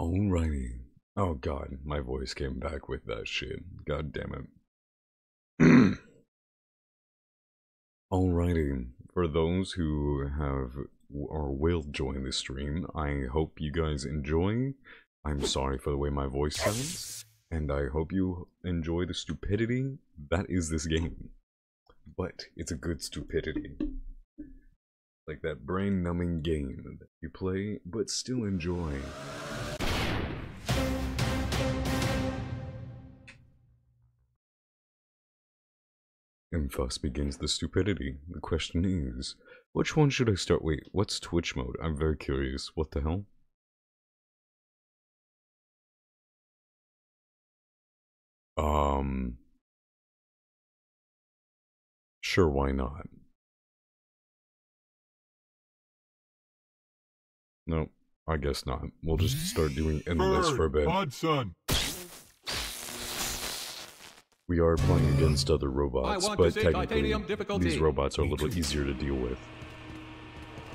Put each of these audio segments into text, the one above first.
Alrighty. Oh god, my voice came back with that shit. God damn it. Alrighty. For those who have or will join the stream, I hope you guys enjoy. I'm sorry for the way my voice sounds, and I hope you enjoy the stupidity that is this game. But it's a good stupidity. Like that brain numbing game that you play but still enjoy. And thus begins the stupidity. The question is, which one should I start? Wait, what's Twitch mode? I'm very curious. What the hell? Um. Sure, why not? No, I guess not. We'll just start doing endless for a bit. Hudson. We are playing against other robots, but technically these robots are a little easier to deal with.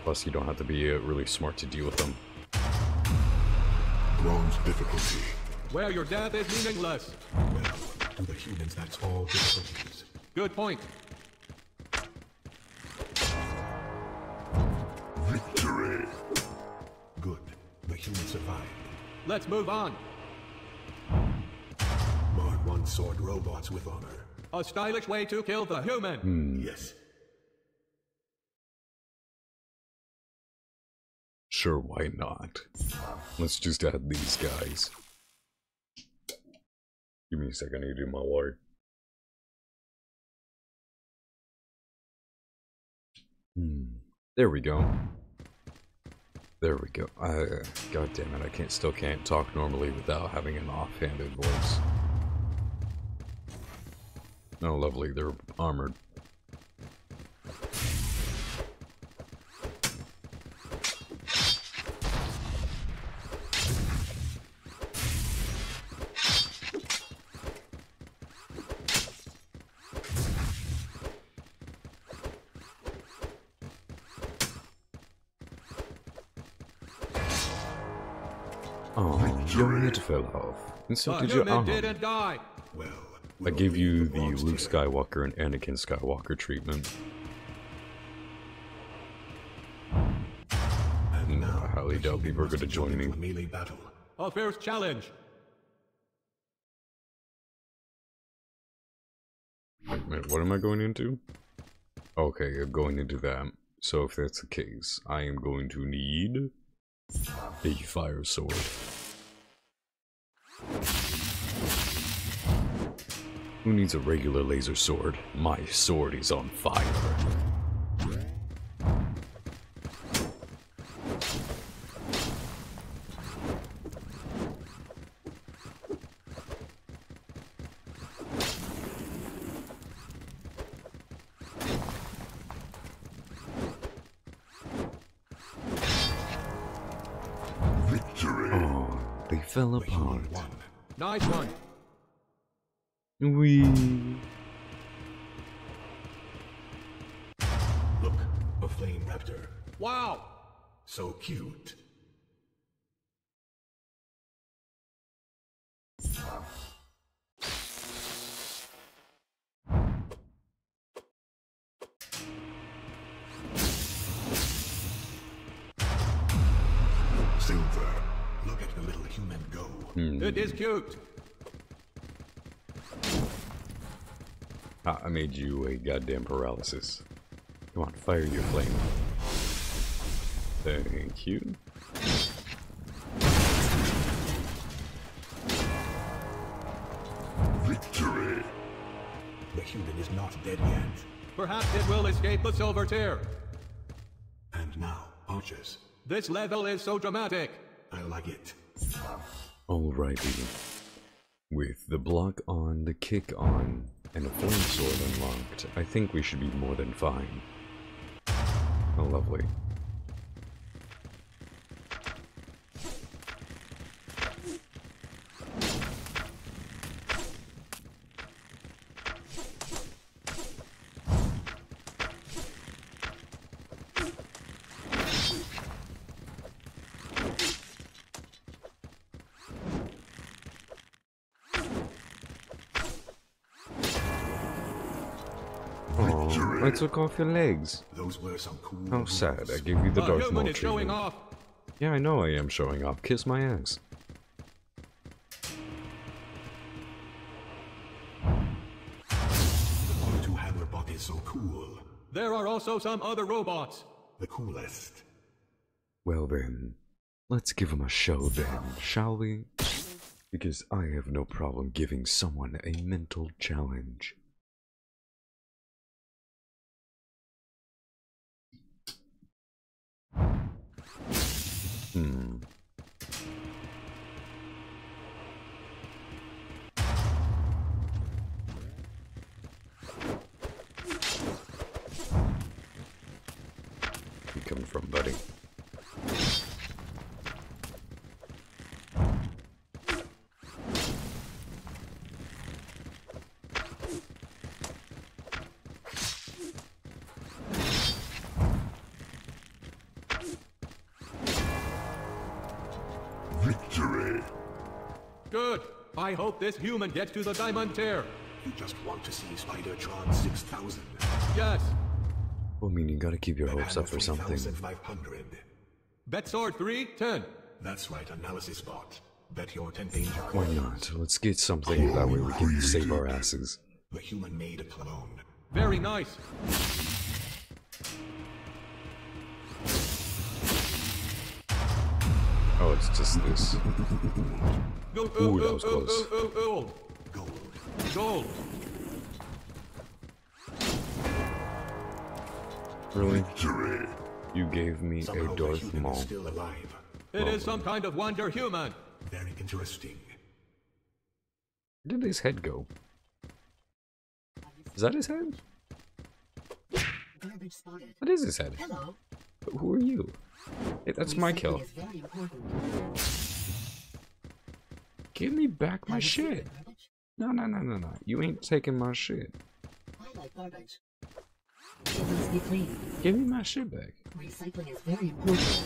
Plus, you don't have to be uh, really smart to deal with them. Bronze difficulty. Where your death is meaningless. Well, to the humans, that's all difficulties. Good point. Victory. Good. The humans survived. Let's move on. Mark one sword robots with honor. A stylish way to kill the human. Hmm. Yes. Sure, why not? Let's just add these guys. Give me a second, I need to do my water. Hmm. There we go. There we go. Uh, God damn it, I can't still can't talk normally without having an offhanded voice. Oh, lovely, they're armored. Oh, your head fell off. And so The did your human arm. didn't die. Well, I leave you the Luke. Skywalker and Anakin Skywalker treatment. And No, I highly doubt people are gonna join join me. melee battle. A fierce challenge. Wait what am I going into? Okay, I'm going into that. So if that's the case, I am going to need a fire sword. Who needs a regular laser sword? My sword is on fire. Cute. Ah, I made you a goddamn paralysis. Come on, fire your flame. Thank you. Victory. The human is not dead yet. Perhaps it will escape the silver tier. And now, archers. This level is so dramatic. I like it. Alrighty. With the block on, the kick on, and a flame sword unlocked, I think we should be more than fine. Oh, lovely. I took off your legs. Those were some cool. How sad. I gave you the The Darth Maul showing treatment. off. Yeah, I know I am showing off. Kiss my ass. The two hammer bot is so cool. There are also some other robots. The coolest. Well then, let's give him a show then, shall we? Because I have no problem giving someone a mental challenge. Hmm. I hope this human gets to the diamond tier. You just want to see Spider-Tron 6000. Yes. Well, I mean, you gotta keep your hopes up for something. 3500. Bet sword 3, 10. That's right, analysis bot. Bet your 10 danger Why not? Let's get something, that way we can save our asses. The human made a clone. Very nice. Oh, it's just this. Go, Ooh, that was close. Gold. Gold. Really? Victory. You gave me Somehow a the Darth Maul. still alive. It is some kind of wonder human. Very interesting. Where did his head go? Is that his head? Garbage. What is his head? Hello. Who are you? Hey, that's my kill. is very important. Give me back my Have you seen shit. No, no, no, no, no. You ain't taking my shit. I like garbage. It must be clean. Give me my shit back. Recycling is very important.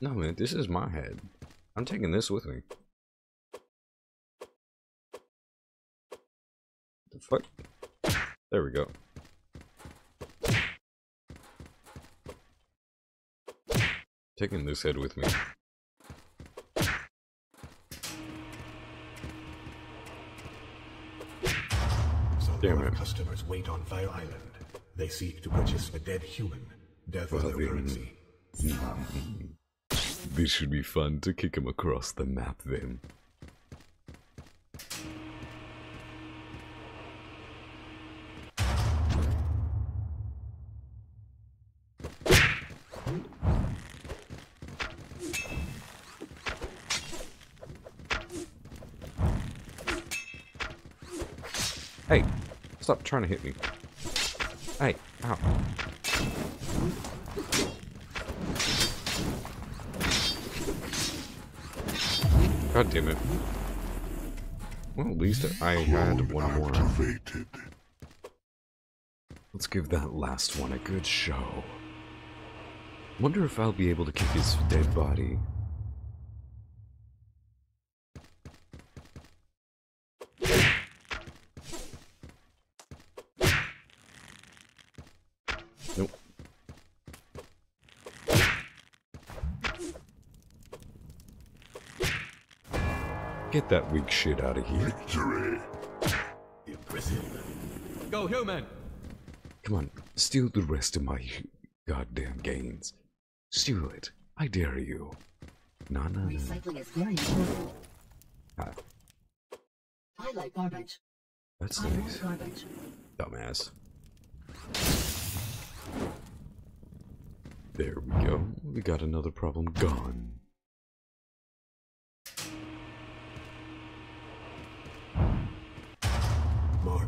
No, man, this is my head. I'm taking this with me. The fuck? There we go. Taking this head with me. So Damn it. customers wait on Fire Island. They seek to purchase a dead human. Death Well, is currency. This should be fun to kick him across the map then. Hey, stop trying to hit me. Hey, ow. God damn it. Well, at least I had one more. Let's give that last one a good show. Wonder if I'll be able to kick his dead body. Get that weak shit out of here. Impressive. Go human. Come on, steal the rest of my goddamn gains. Steal it. I dare you. No, no, no. Recycling is very important. Ah, I like garbage. that's I nice. want garbage. Dumbass. There we go. We got another problem gone.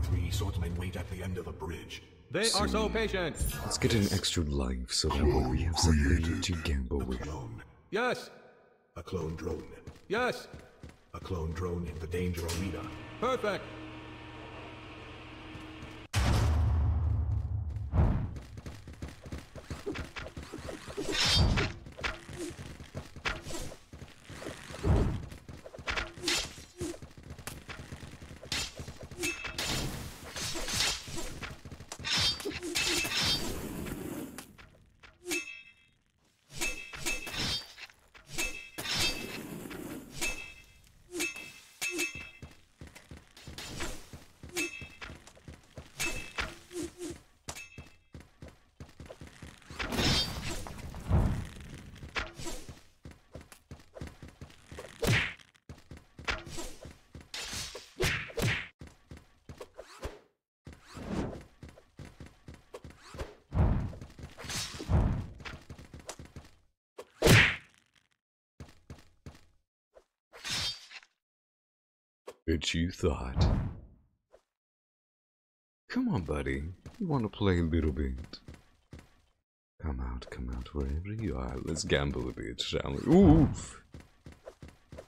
Mark 3 swordsmen wait at the end of a bridge. They are so patient. Let's get an extra life so that way we have something to gamble with. clone. Yes. A clone drone. Yes. A clone drone in the danger arena. Perfect. It's you thought. Come on, buddy. You want to play a little bit? Come out, come out, wherever you are. Let's gamble a bit, shall we? Ooh!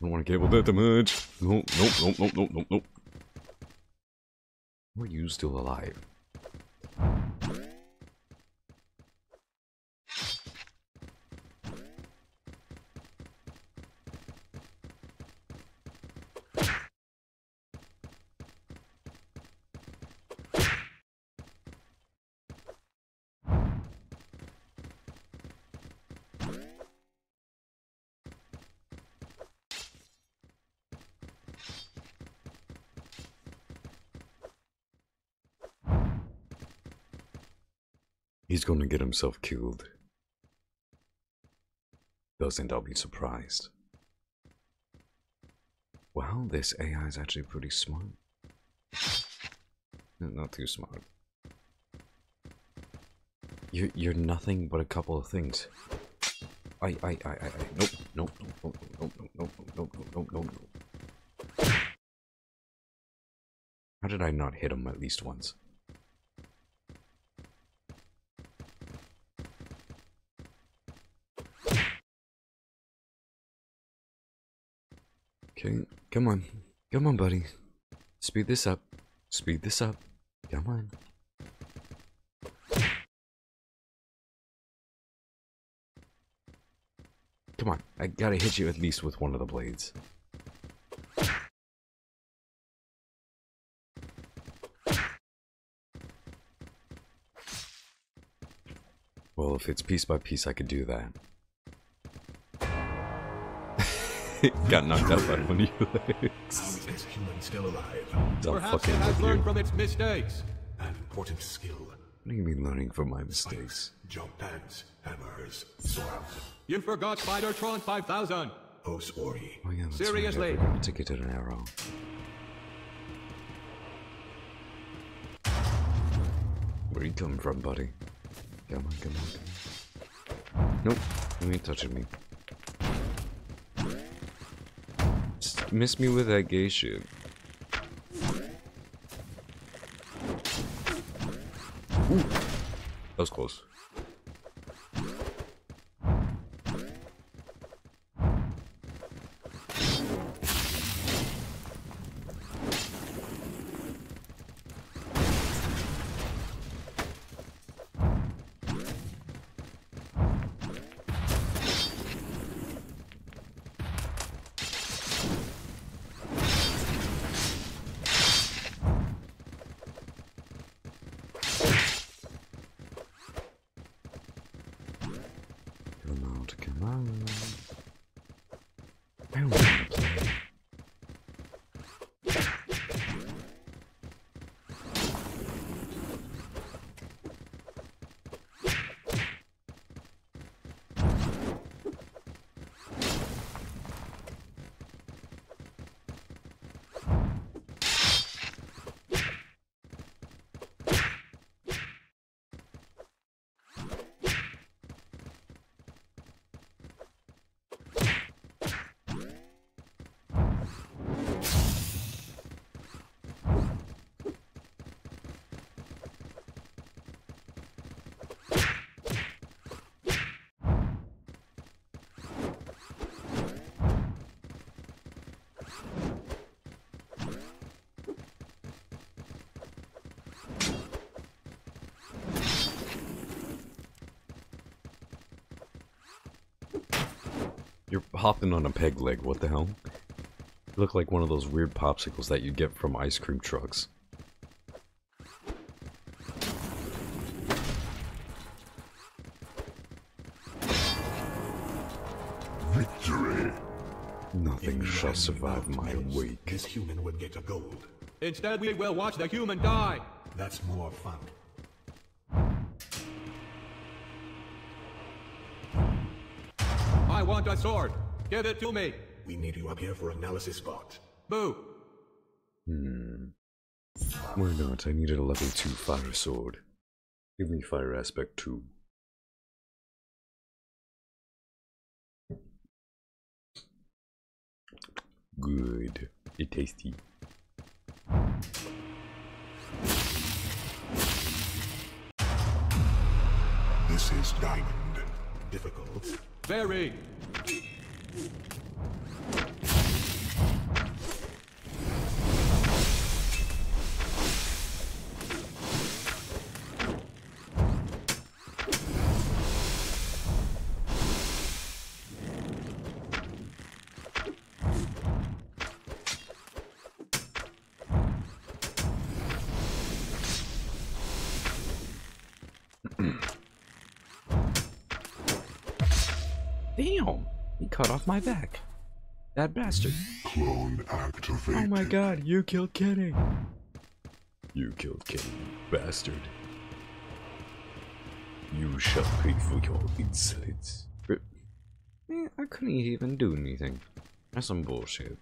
Don't want to gamble that much. No, nope, nope, nope, nope, nope, nope. Are you still alive? He's gonna get himself killed. Doesn't, I'll be surprised. Well, this AI is actually pretty smart. Not too smart. You're, you're nothing but a couple of things. I, I, I, I, I, nope, nope, nope, nope, nope, nope, nope, nope, nope, nope, nope. How did I not hit him at least once? Okay, come on. Come on, buddy. Speed this up. Speed this up. Come on. Come on, I gotta hit you at least with one of the blades. Well, if it's piece by piece, I could do that. Got knocked out by one of your legs. How is human still alive? All Perhaps it fucking has with you. learned from its mistakes. An important skill. What do you mean learning from my mistakes? Jump pads, hammers, swords. You forgot Spidertron 5000. Os Ori. Oh yeah, Seriously? Right. Forgot to get an arrow. Where you coming from, buddy? Come on, come on. Nope, you ain't touching me. Just miss me with that gay shit. Ooh, that was close. Come out, come on. I don't want to play. You're hopping on a peg leg, what the hell? You look like one of those weird popsicles that you get from ice cream trucks. Victory! Nothing shall survive my wake. This human would get a gold. Instead, we will watch the human die. That's more fun. I want a sword. Give it to me. We need you up here for analysis bot. Boo. Hmm. Why not? I needed a level 2 fire sword. Give me fire aspect 2. Good. It tasty. This is Diamond. Difficult. Very. Cut off my back. That bastard. Clone activated. Oh my god, you killed Kenny. You killed Kenny, you bastard. You shall pay for your insolence. Eh, I couldn't even do anything. That's some bullshit.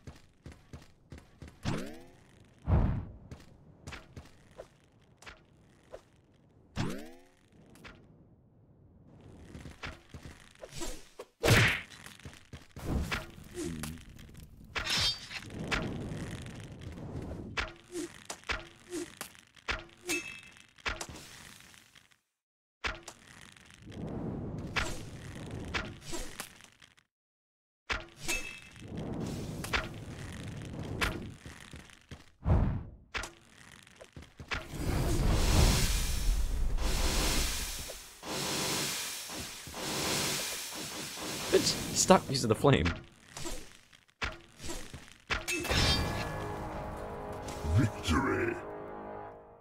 Bitch, stop using the flame. Victory.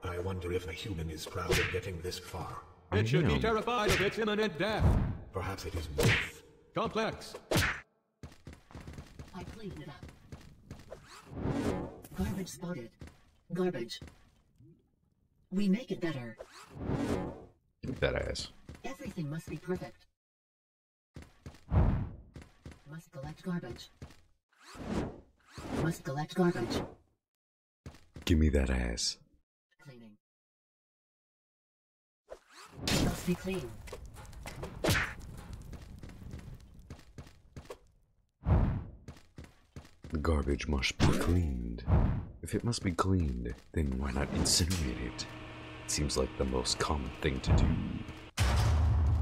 I wonder if a human is proud of getting this far. It should be terrified of its imminent death. Perhaps it is both. Complex. I cleaned it up. Garbage spotted. Garbage. We make it better. Give me that ass. Everything must be perfect. Must collect garbage. Must collect garbage. Give me that ass. Cleaning. Must be clean. The garbage must be cleaned. If it must be cleaned, then why not incinerate it? It seems like the most common thing to do.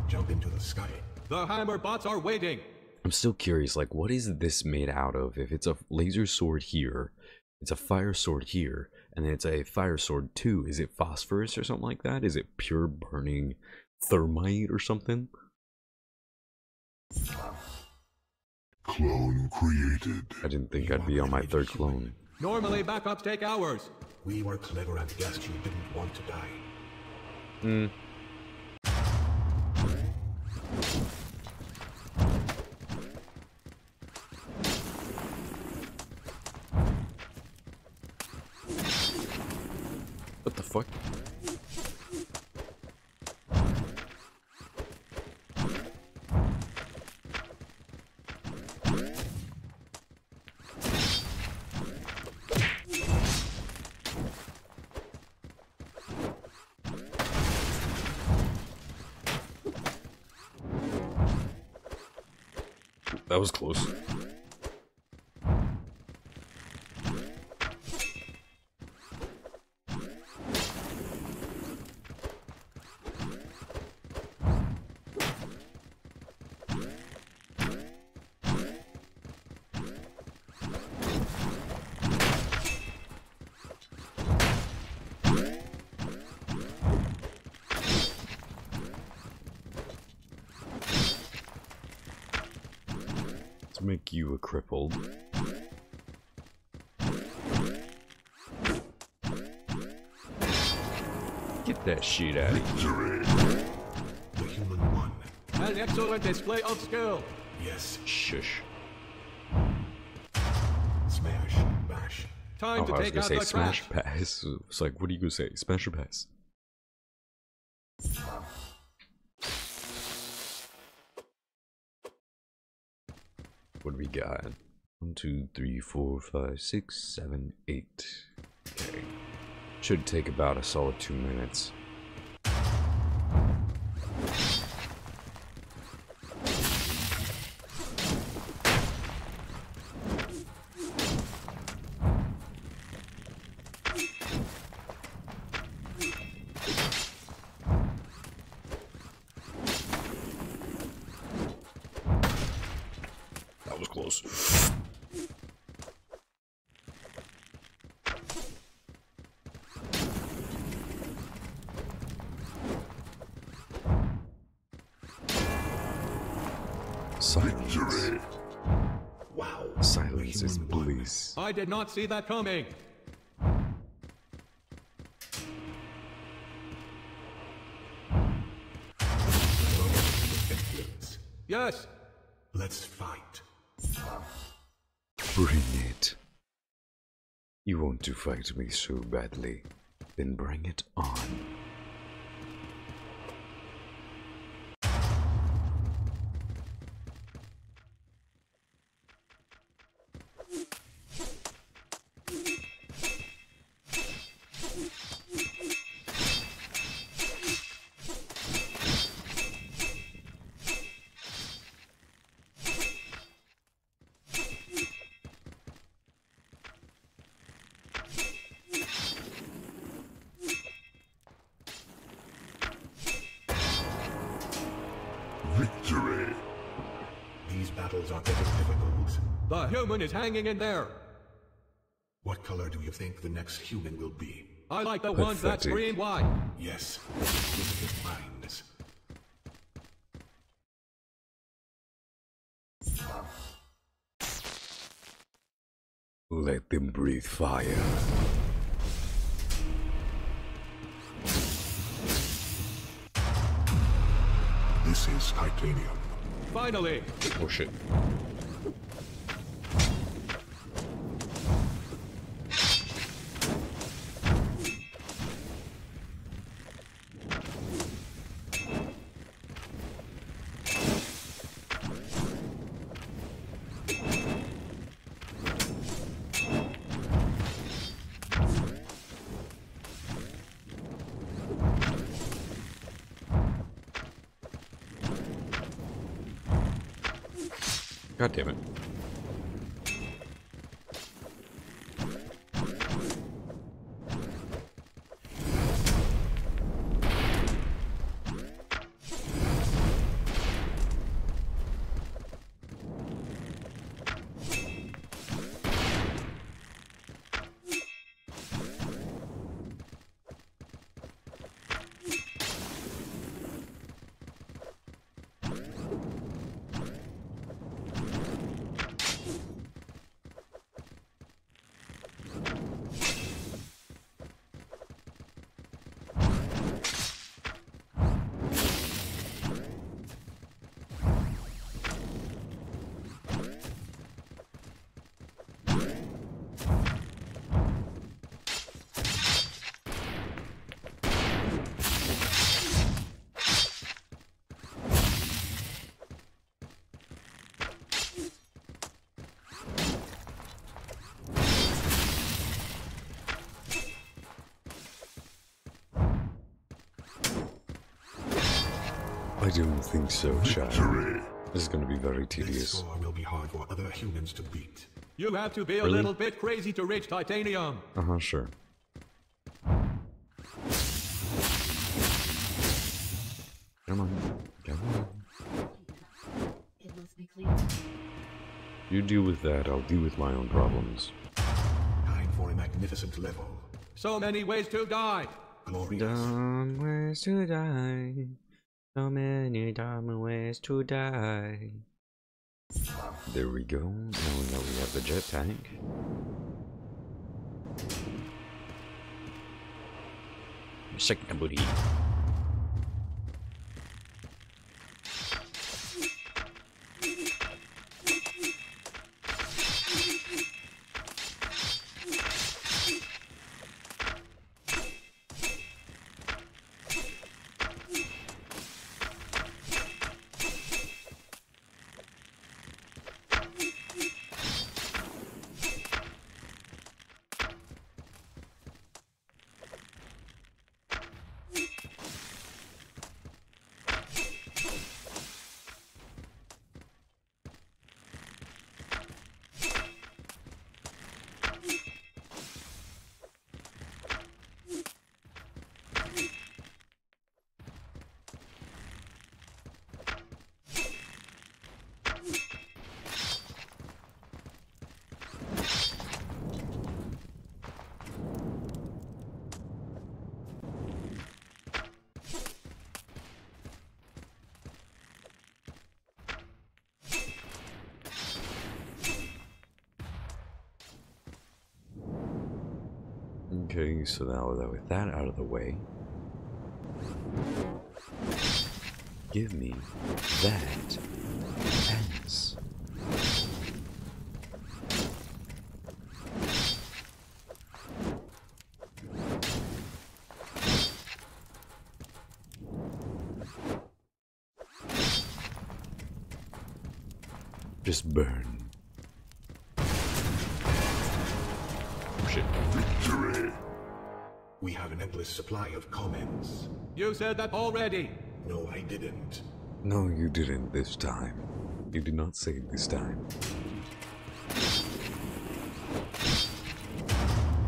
Jump into the sky. The hammer bots are waiting. I'm still curious, like, what is this made out of? If it's a laser sword here, it's a fire sword here, and then it's a fire sword too. Is it phosphorus or something like that? Is it pure burning thermite or something? Clone created. I didn't think I'd be on my third clone. Normally backups take hours. We were clever and guessed you didn't want to die. Hmm. Crippled. Get that shit out of here. The human won. An excellent display of skill. Yes. Shush. Smash. Bash. Time Oh, to I was take gonna out say the smash trash. pass. It's like, what are you gonna say? Smash or pass? Two, three, four, five, six, seven, eight. Okay. Should take about a solid two minutes. Silence. Wow. Silence is bliss. I did not see that coming. Yes, Let's fight. Bring it. You want to fight me so badly? Then bring it on. Hanging in there. What color do you think the next human will be? I like the ones that Pathetic. scream white. Yes, inquisitive minds. Let them breathe fire. This is titanium. Finally, Oh shit. Don't think so, child. Victory. This is gonna be very This tedious. score will be hard for other humans to beat. you have to be a Really? little bit crazy to reach titanium. Uh huh, sure. Come on, come on. It must be clear. You deal with that, I'll deal with my own problems. Time for a magnificent level. So many ways to die. Glorious. Dumb ways to die. So many dumb ways to die. There we go. Now we have the jetpack. Second booty. So now that with that out of the way, give me that ass. Just burn. Endless supply of comments. You said that already. No, I didn't. No, you didn't this time. You did not say it this time.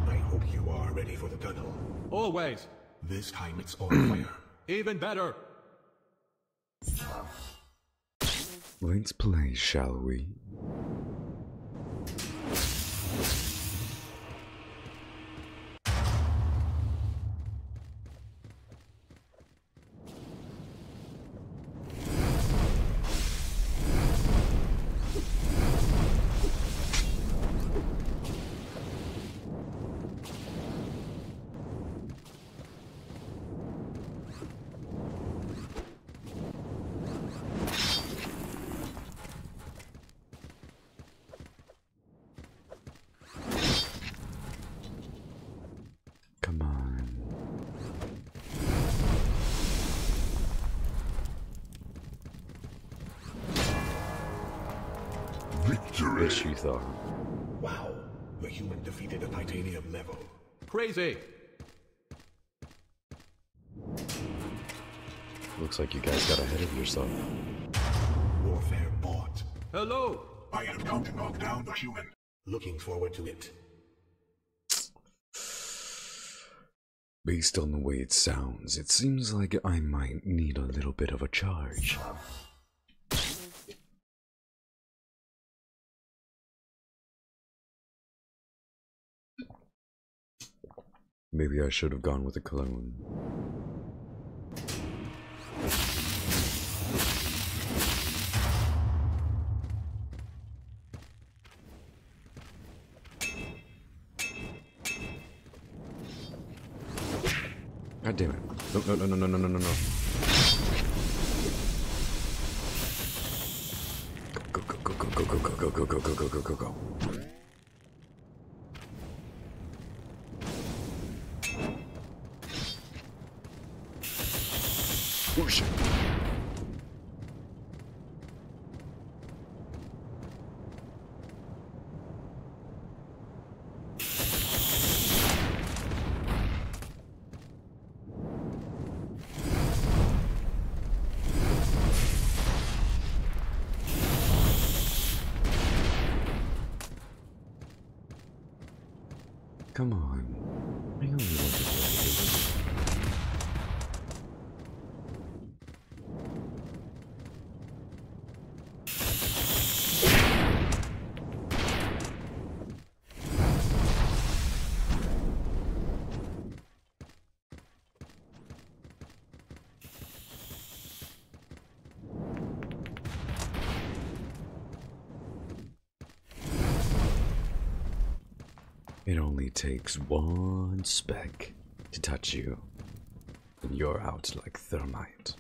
I hope you are ready for the tunnel. Always. This time it's on fire. Even better. Let's play, shall we? Crazy. Looks like you guys got ahead of yourself. Warfare bought. Hello. I have come to knock down the human. Looking forward to it. Based on the way it sounds, it seems like I might need a little bit of a charge. Maybe I should have gone with a clone. God damn it. No, no, no, no, no, no, no, no, Come on. I only want to play. It only takes one speck to touch you, and you're out like thermite.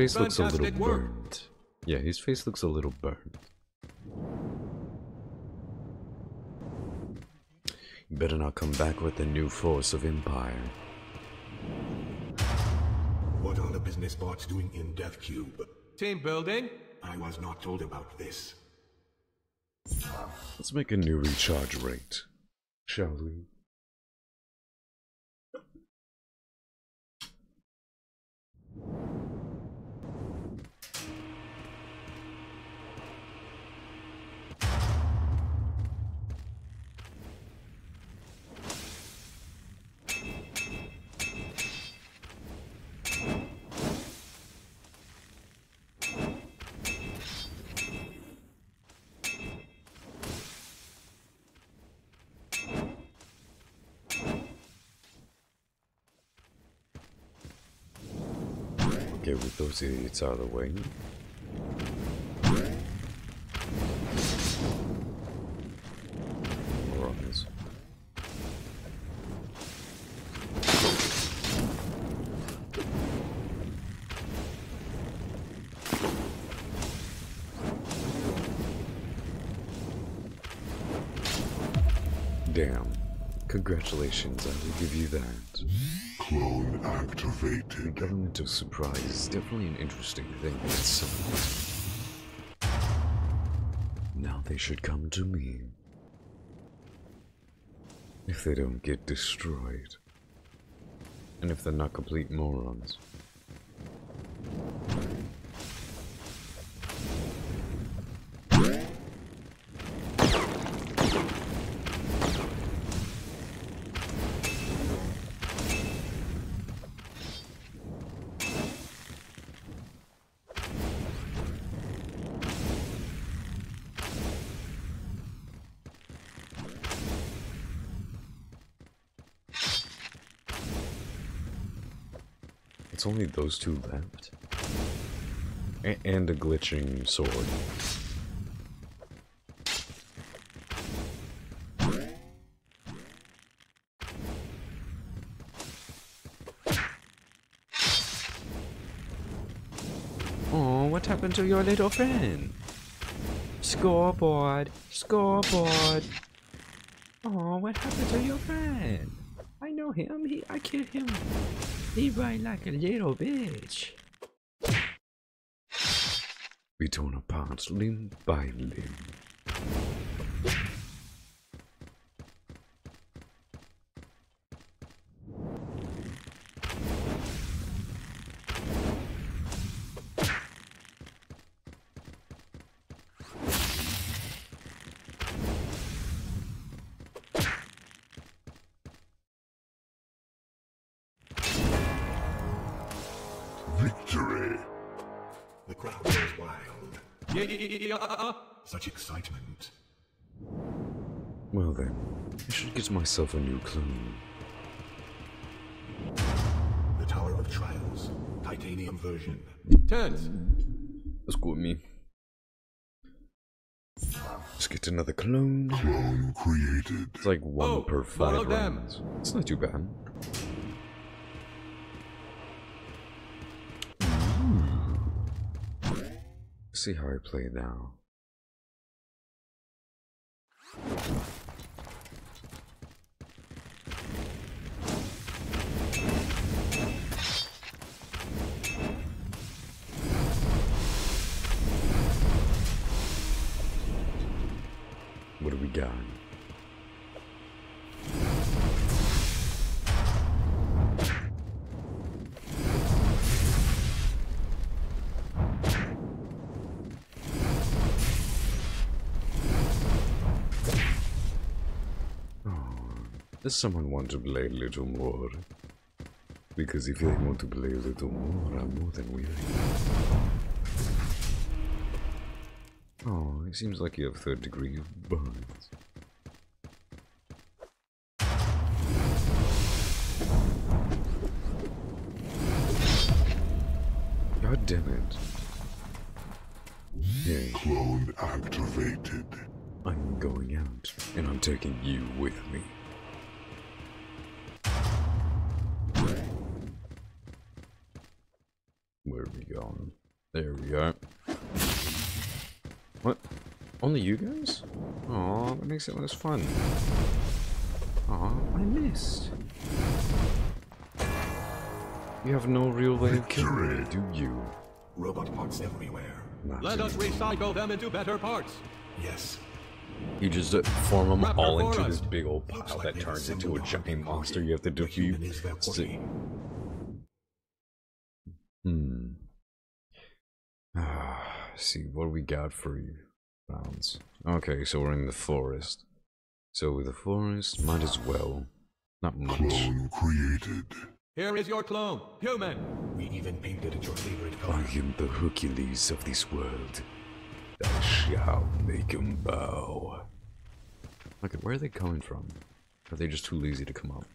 Face looks a little Fantastic work. burned. Yeah, his face looks a little burned. You better not come back with the new force of Empire. What are the business bots doing in Death Cube? Team building. I was not told about this. Let's make a new recharge rate, shall we? With those out of the way. Damn. Congratulations, I will give you that. Clone activated. government of surprise is definitely an interesting thing in itself. Now they should come to me. If they don't get destroyed. And if they're not complete morons. It's only those two left. A- and a glitching sword. Oh, what happened to your little friend? Scoreboard, scoreboard. Oh, what happened to your friend? I know him. He, I killed him. He ride like a little bitch. We torn apart limb by limb. Uh, uh, uh. Such excitement. Well then, I should get myself a new clone. The Tower of Trials. Titanium version. Turns. Let's go with me. Let's get another clone. Clone created. It's like one Oh, per follow five them. rounds. It's not too bad. See how I play now. What do we got? Does someone want to play a little more? Because if they want to play a little more, I'm more than willing. Oh, it seems like you have third degree of burns. God damn it. Yeah, Clone activated. I'm going out, and I'm taking you with me. Where are we going? There we are. What? Only you guys? Aw, that makes it less fun. Aw, I missed. You have no real way of killing me, do you? Robot parts everywhere. Not Let us recycle them into better parts. Yes. You just uh, form them Raptor all into Forest. this big old pile like that turns into a a giant monster you have to The defeat. human is their Si- quarry. Hmm. Ah, see what we got for you. Rounds. Okay, so we're in the forest. So with the forest, might as well. Not much. Clone created. Here is your clone, human. We even painted it your favorite color. I am the Hercules of this world. I shall make him bow. Okay, where are they coming from? Are they just too lazy to come up?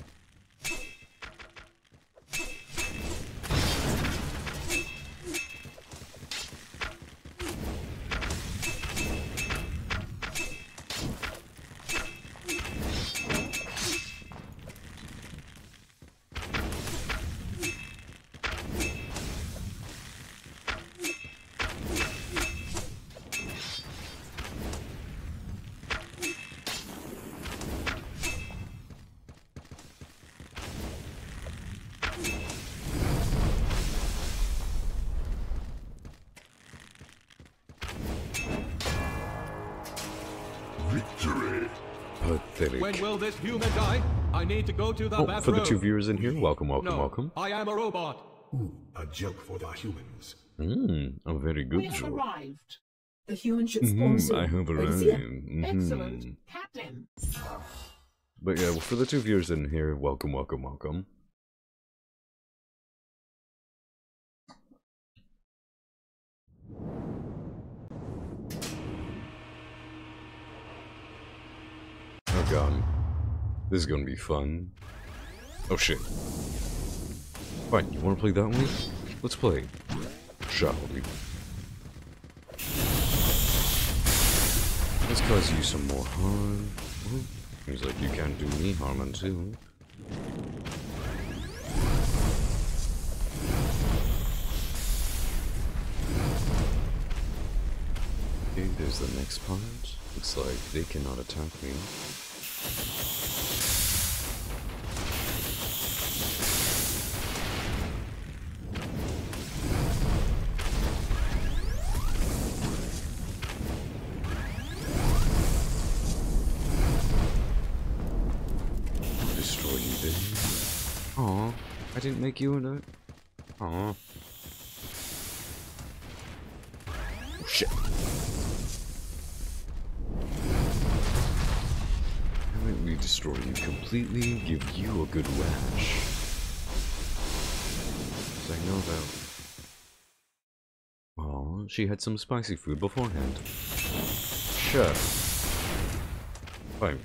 When human die? I need to go to the Oh, bathroom. for the two viewers in here, welcome, welcome, no, welcome. I am a robot. Ooh, a joke for the humans. Mmm, a very We good have joke. arrived. The human ship spawn Mhm, soon. I have Ready to see it? arrived. Mhm. Excellent, Captain. But yeah, well, for the two viewers in here, welcome, welcome, welcome. Oh god. This is gonna be fun. Oh shit. Fine, you wanna play that one? Let's play. Shall we? Let's cause you some more harm. Seems like you can't do me harm until. Okay, there's the next part. Looks like they cannot attack me. Completely? Give you a good rash. 'Cause I know that. Aw, she had some spicy food beforehand. Sure. Fine.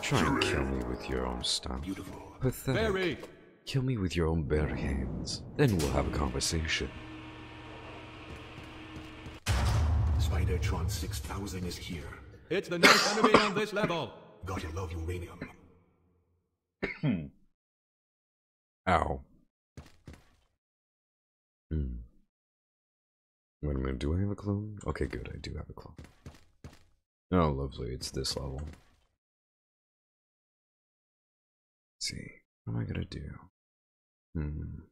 Try and kill me with your own stuff. Beautiful. Pathetic. Very. Kill me with your own bare hands. Then we'll have a conversation. Spidertron 6000 is here. It's the next enemy on this level. Gotta love uranium. Ow. Hmm. Wait a minute, do I have a clone? Okay, good, I do have a clone. Oh, lovely, it's this level. Let's see, what am I gonna do? Hmm.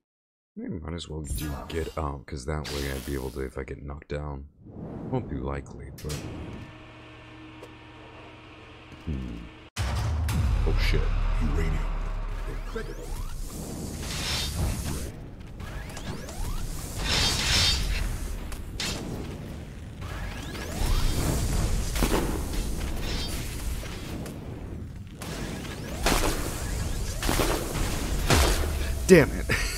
I might as well do get out, because that way I'd be able to, if I get knocked down. Won't be likely, but... Hmm. Oh shit. Uranium. Incredible. Damn it!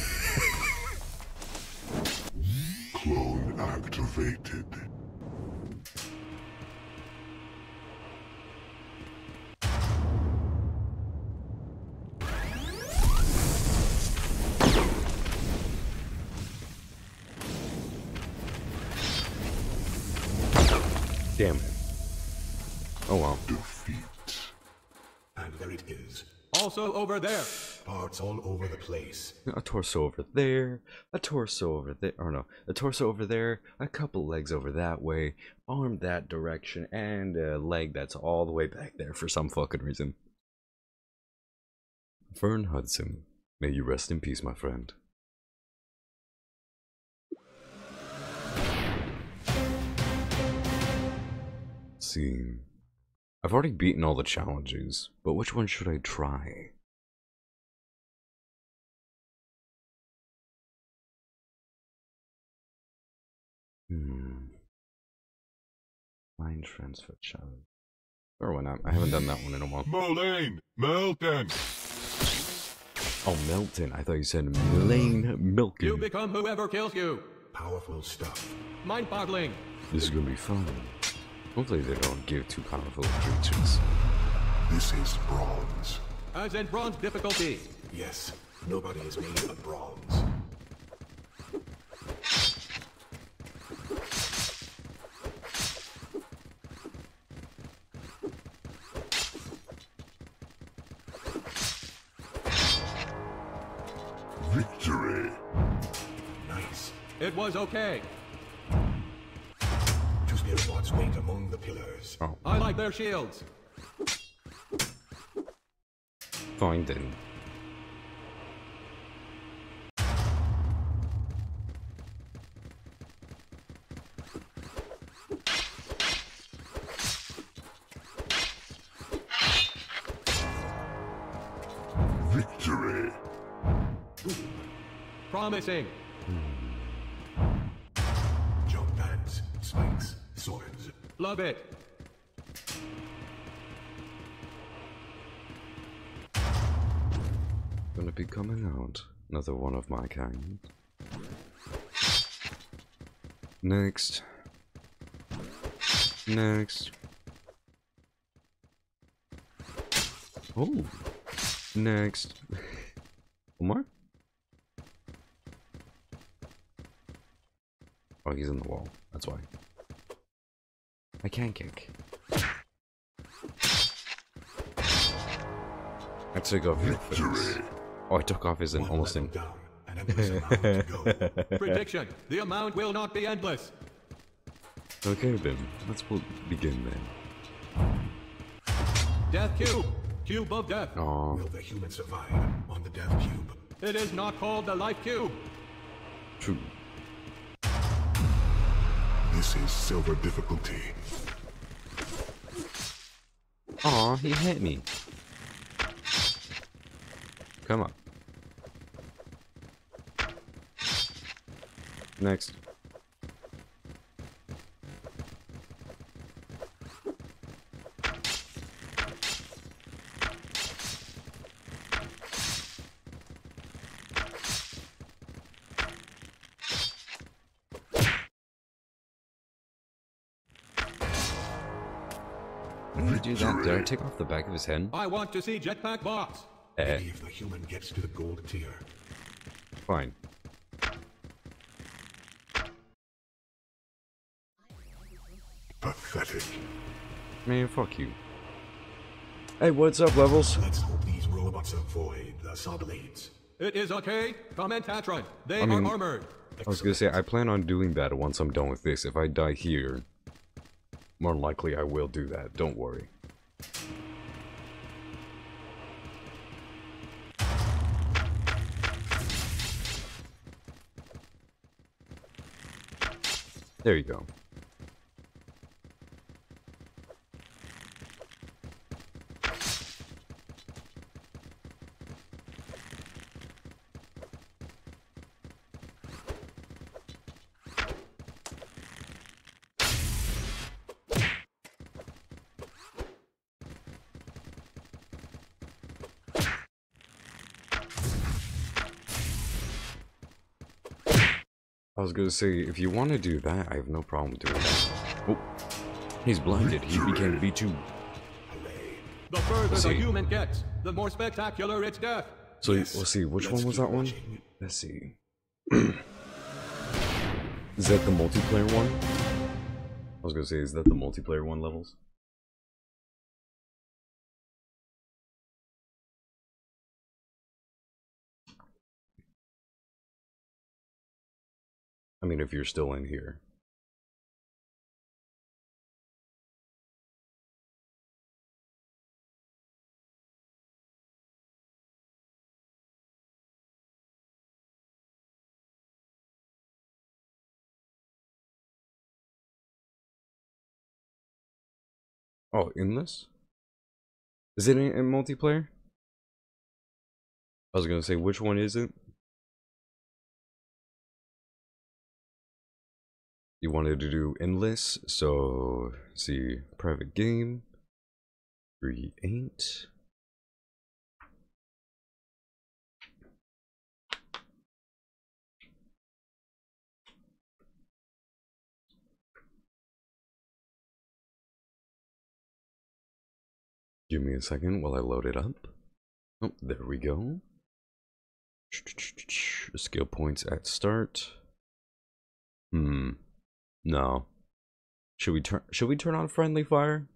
Also over there. Parts all over the place. A torso over there, a torso over there, or no, a torso over there, a couple legs over that way, arm that direction, and a leg that's all the way back there for some fucking reason. Fern Hudson, may you rest in peace, my friend. Let's see. I've already beaten all the challenges, but which one should I try? Hmm. Mind transfer challenge. Or why not? I haven't done that one in a while. Moline! Melton! Oh, Melton. I thought you said Lane You become whoever kills you. Powerful stuff. Mind-boggling. This is gonna be fun. Hopefully they don't give too powerful creatures. This is bronze. As in bronze difficulty. Yes, nobody is made of bronze. Victory! Nice. It was okay among the pillars. Oh. I like their shields. Find them. Victory! Promising! Love it. Gonna be coming out. Another one of my kind. Next. Next. Oh. Next. One more? Oh, he's in the wall. That's why. I can't kick. I took off your face. Oh, I took off his One almost level in. down, an endless amount to go. Prediction. The amount will not be endless. Okay then, let's begin then. Death cube. Cube of death. Aw, Will the human survive on the death cube? It is not called the life cube. true. Is silver difficulty. Aw, he hit me. Come on. Next. Did you do that? I take off the back of his head? I want to see jetpack box. Eh, Maybe if the human gets to the gold tier. fine. Pathetic. Man, fuck you. Hey, what's up, Levels? Let's hope these robots avoid the saw blades. It is okay. Comment Commentatron. They I mean- are armored. I was gonna say, I plan on doing that once I'm done with this. If I die here, more than likely I will do that. Don't worry. There you go. Was gonna say, if you want to do that, I have no problem doing that. Oh, he's blinded. He became V2. The further the human gets, the more spectacular its death. So Yes, we'll see. Which let's one was keep that one? Let's see. is that the multiplayer one? I was gonna say, is that the multiplayer one levels? I mean, if you're still in here. Oh, in this? Is it in, in multiplayer? I was gonna say, which one is it? You wanted to do endless, so see, private game, create. Give me a second while I load it up. Oh, there we go. Skill points at start. Hmm. No. Should we turn should we turn on friendly fire?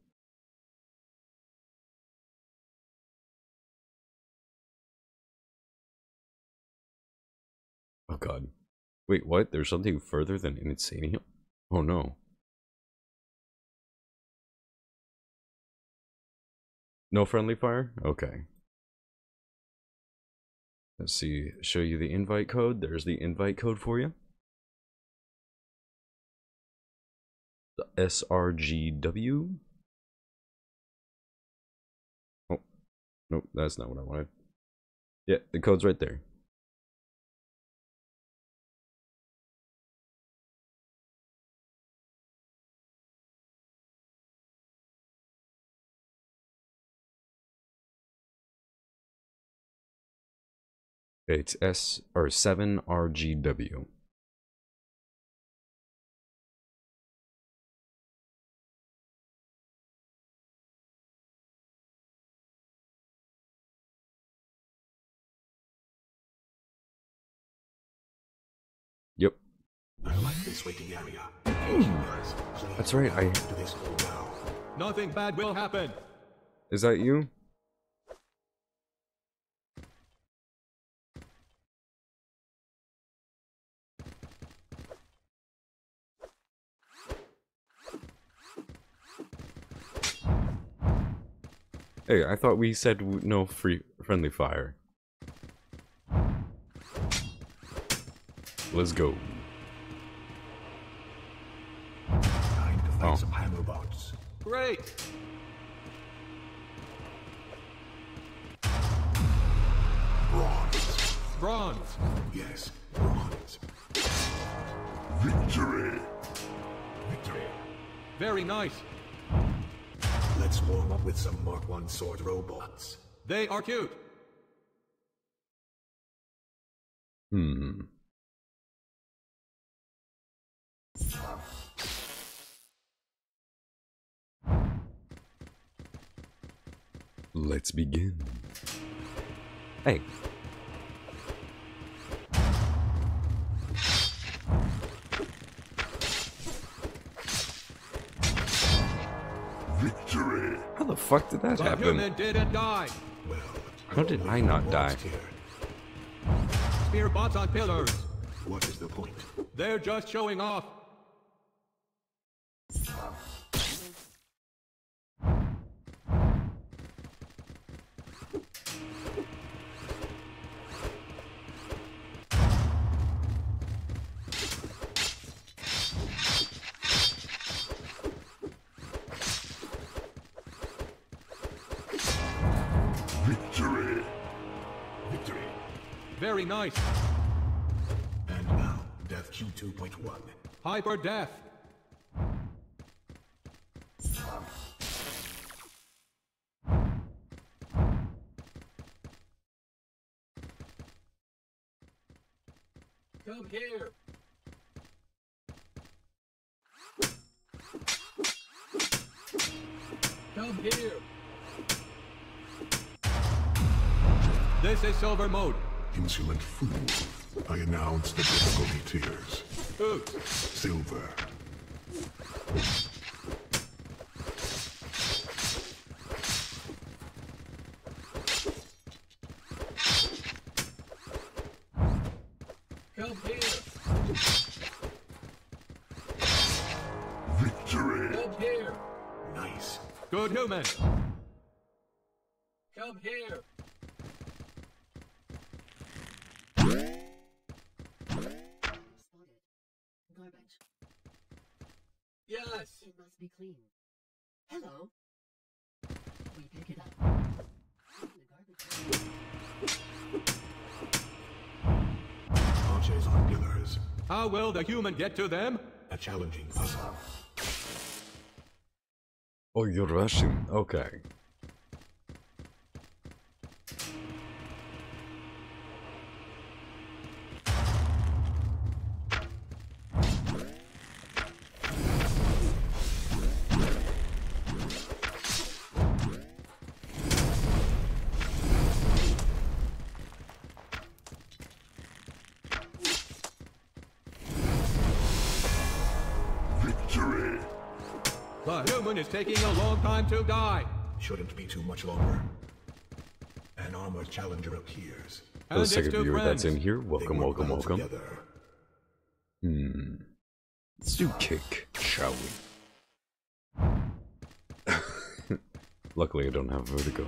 Oh god. Wait, what? There's something further than Insanium? Oh no. No friendly fire? Okay. Let's see, show you the invite code. There's the invite code for you. srgw oh nope that's not what i wanted. Yeah the code's right there. It's S or 7RGW. That's right, I- Do this all now. Nothing bad will happen. Is that you? Hey, I thought we said no free friendly fire. Let's go. Time to fight Oh. some Hanobots. Great. Bronze. Bronze. Yes, bronze. Victory. Victory. Very nice. Let's warm up with some Mark 1 sword robots. They are cute. Hmm. Let's begin. Hey. Victory. How the fuck did that The happen? human didn't die. Well, How did I not die? here. Spear bots on pillars. What is the point? They're just showing off. Nice. And now, Death Cube 2.1. Hyper death. Come here. Come here. This is silver mode. Insolent fool. I announce the difficulty tiers. Oops. Silver. Come here. Victory. Come here. Nice. Good human. Come here. Spotted. Garbage. Yes. It must be clean. Hello. We pick it up. In the garbage. On pillars. How will the human get to them? A challenging puzzle. Oh, you're Russian. Okay. The human is taking a long time to die. Shouldn't be too much longer. An armored challenger appears. For the second two viewer that's in here, welcome, welcome, welcome. Together. Hmm. Let's do kick, shall we? Luckily, I don't have vertigo.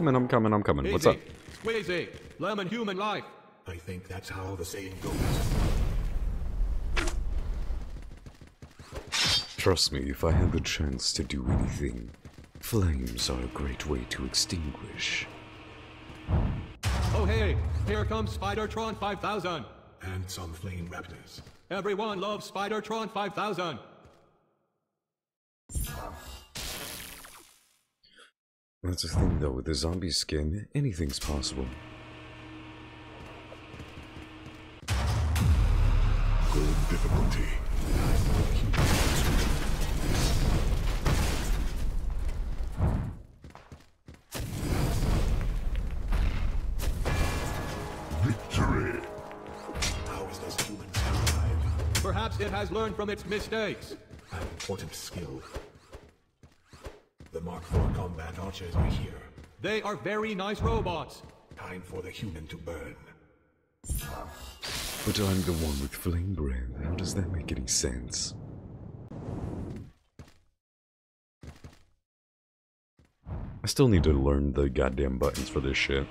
Coming, I'm coming, I'm coming. What's up? Squeezy. Lemon human life. I think that's how the saying goes. Trust me, if I had the chance to do anything, flames are a great way to extinguish. Oh hey, here comes Spidertron 5000. And some flame raptors. Everyone loves Spidertron 5000. That's the thing though, with the zombie skin, anything's possible. Gold difficulty. Victory! How is this human still alive? Perhaps it has learned from its mistakes. An important skill. The Mark IV combat archers are here. They are very nice robots. Time for the human to burn. But I'm the one with flame breath. How does that make any sense? I still need to learn the goddamn buttons for this shit.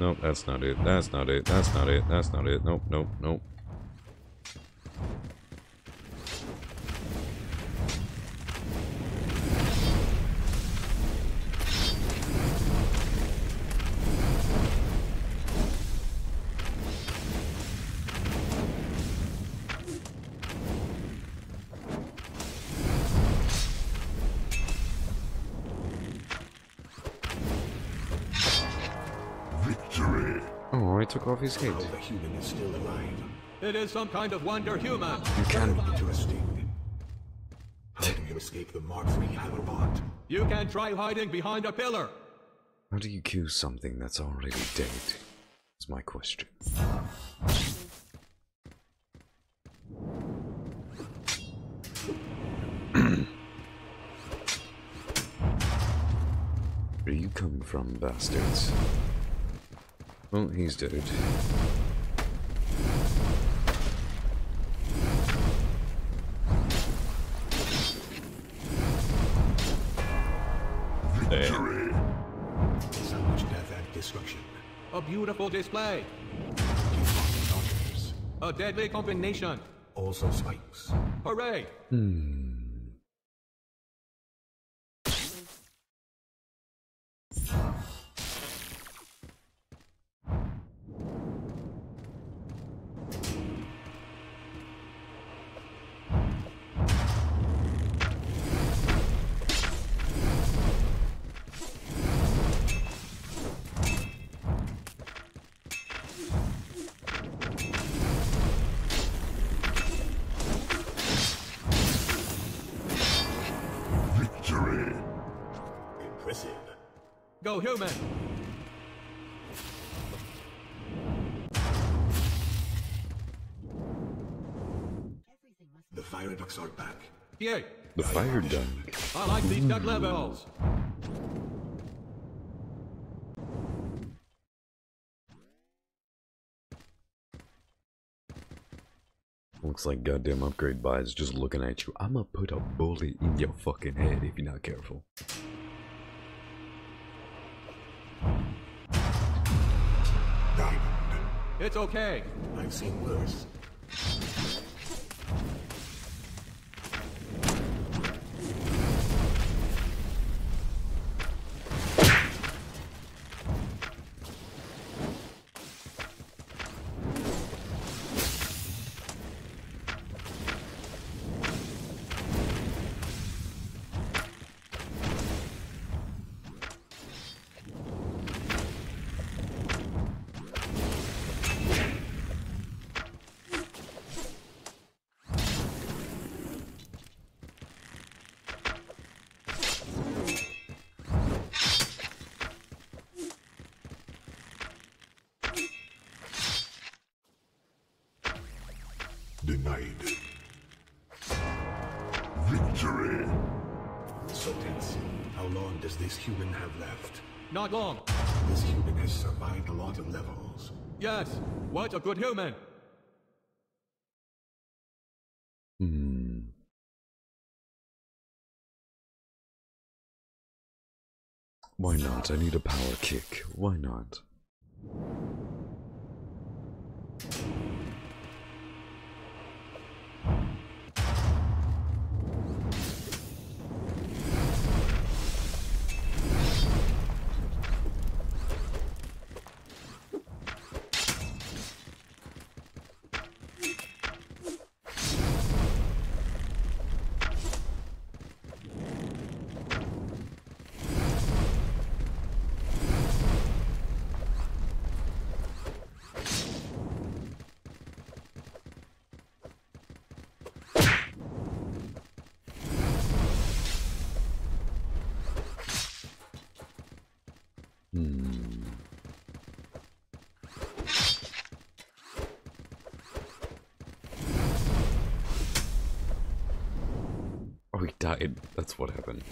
Nope, that's not it. That's not it. That's not it. That's not it. Nope, nope, nope. I took off his head. How the human is still alive. It is some kind of wonder human. You can. Interesting. How do you escape the Mark III Hammerbot? You can try hiding behind a pillar. How do you kill something that's already dead? Is my question. Where you come from, bastards? Well, he's dead. Victory! So much death and destruction. A beautiful display. Keep archers. A deadly combination. Also spikes. Hooray! Victory! Human. Everything The fire ducks are back. Yay. The fire dunk. I like these duck levels. Looks like goddamn upgrade buys just looking at you. I'ma put a bullet in your fucking head if you're not careful. It's okay. I've seen worse. A good human. Hmm. Why not? I need a power kick. Why not? That's what happened.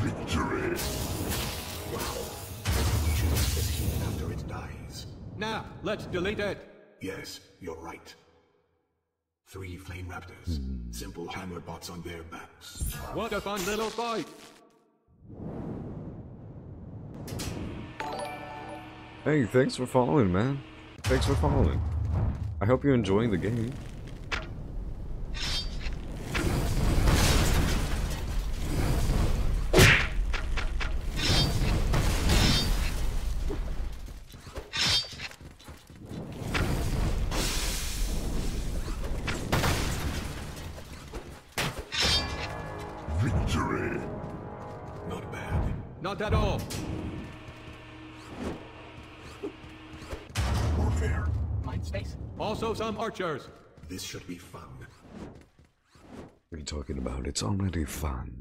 Victory! Wow. We should eat heat after it dies. Now, let's delete it. Yes, you're right. Three flame raptors. Hmm. Simple hammer bots on their backs. What a fun little fight. Hey, thanks for following, man. Thanks for following. I hope you're enjoying the game. Also. This should be fun. What are you talking about? It's already fun.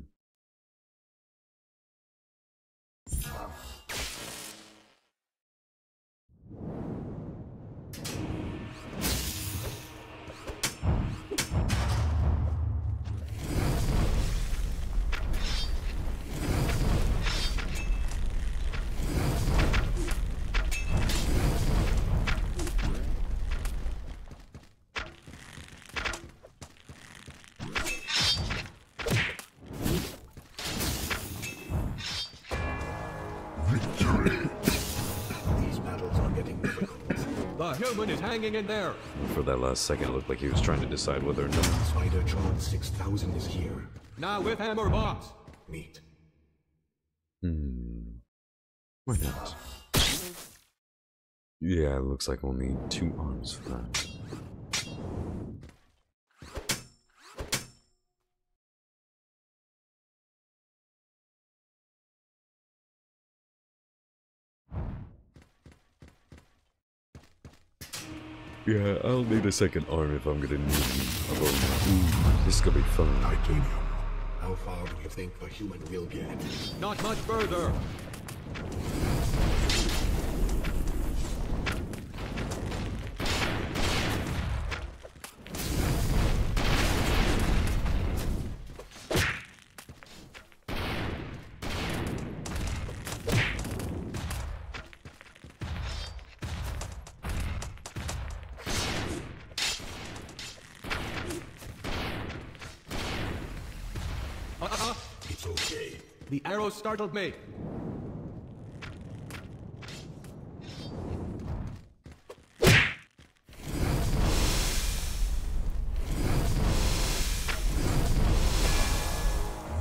The is hanging in there. For that last second, it looked like he was trying to decide whether or not. Spider-Tron 6000 is here. Now with hammer bots. Meet. Hmm. Why not? Yeah, it looks like we'll need two arms for that. Yeah, I'll need a second arm if I'm gonna need a bone. Ooh, this is gonna be fun. Titanium. How far do you think the human will get? Not much further. Uh-uh. It's okay. The arrow startled me.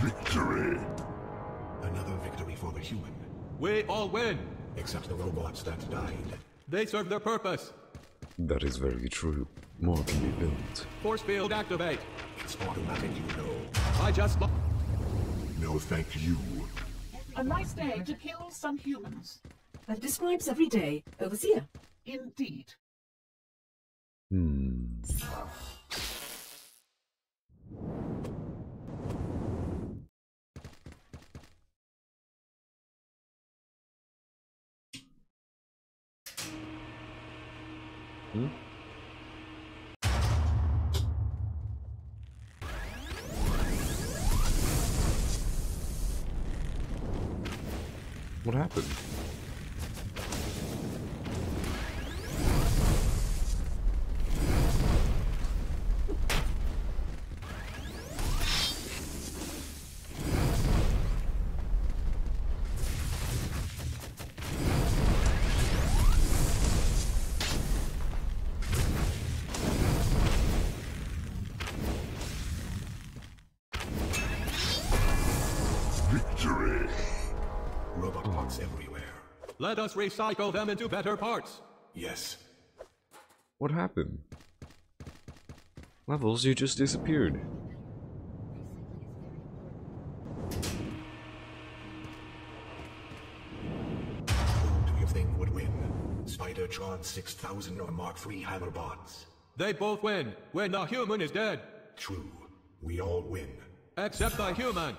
Victory! Another victory for the human. We all win. Except the robots that died. They serve their purpose. That is very true. More can be built. Force field activate. It's automatic, you know. I just lo- No thank you. A nice day to kill some humans. That describes every day. Overseer. Indeed. Hmm. Happened? Let us recycle them into better parts. Yes. What happened? Levels, you just disappeared. Who do you think would win? Spider-Tron 6000 or Mark III hammer bots? They both win when the human is dead. True. We all win. Except the human.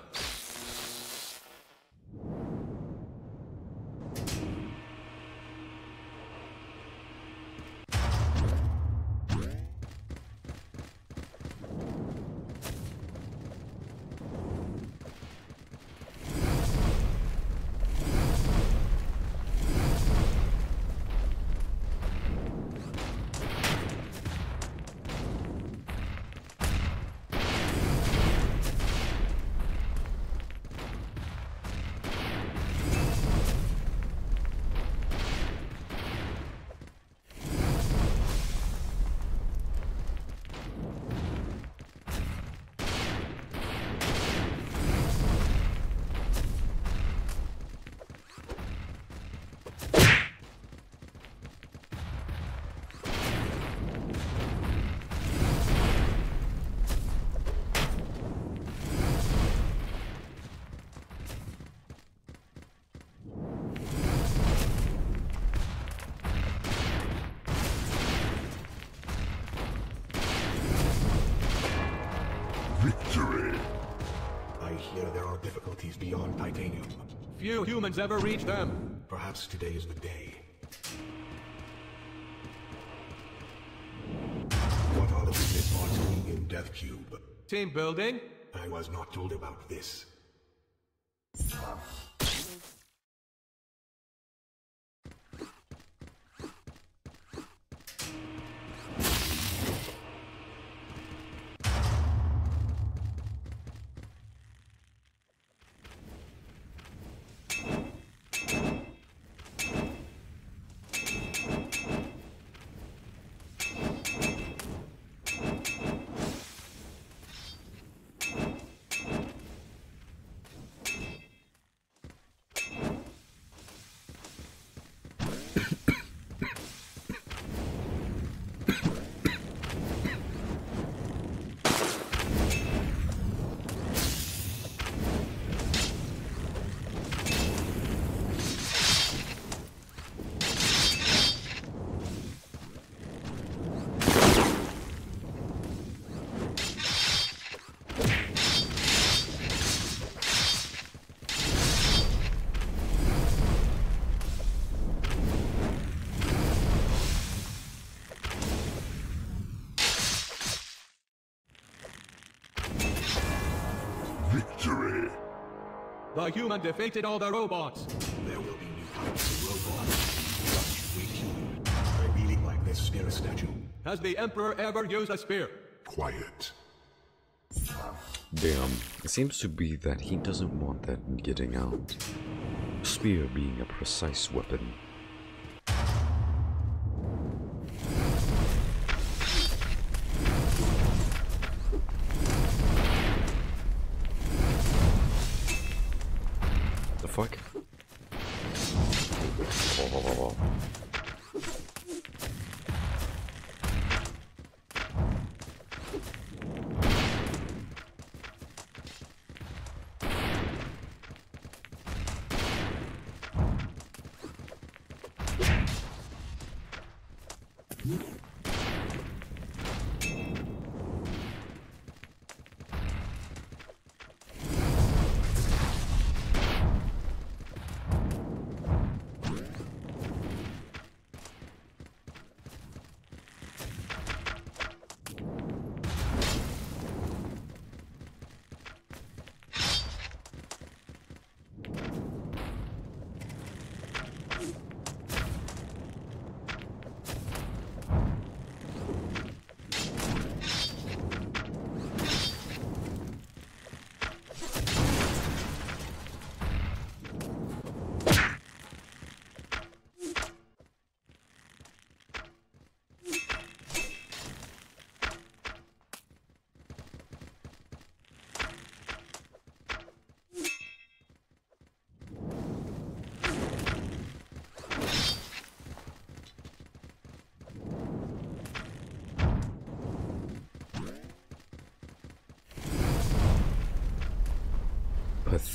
Humans ever reach them. Perhaps today is the day. What are the parts doing in Death Cube? Team building? I was not told about this. The human defeated all the robots. There will be new types of robots. Such weak human. I really like this spear statue. Has the Emperor ever used a spear? Quiet. Damn, it seems to be that he doesn't want that getting out. Spear being a precise weapon.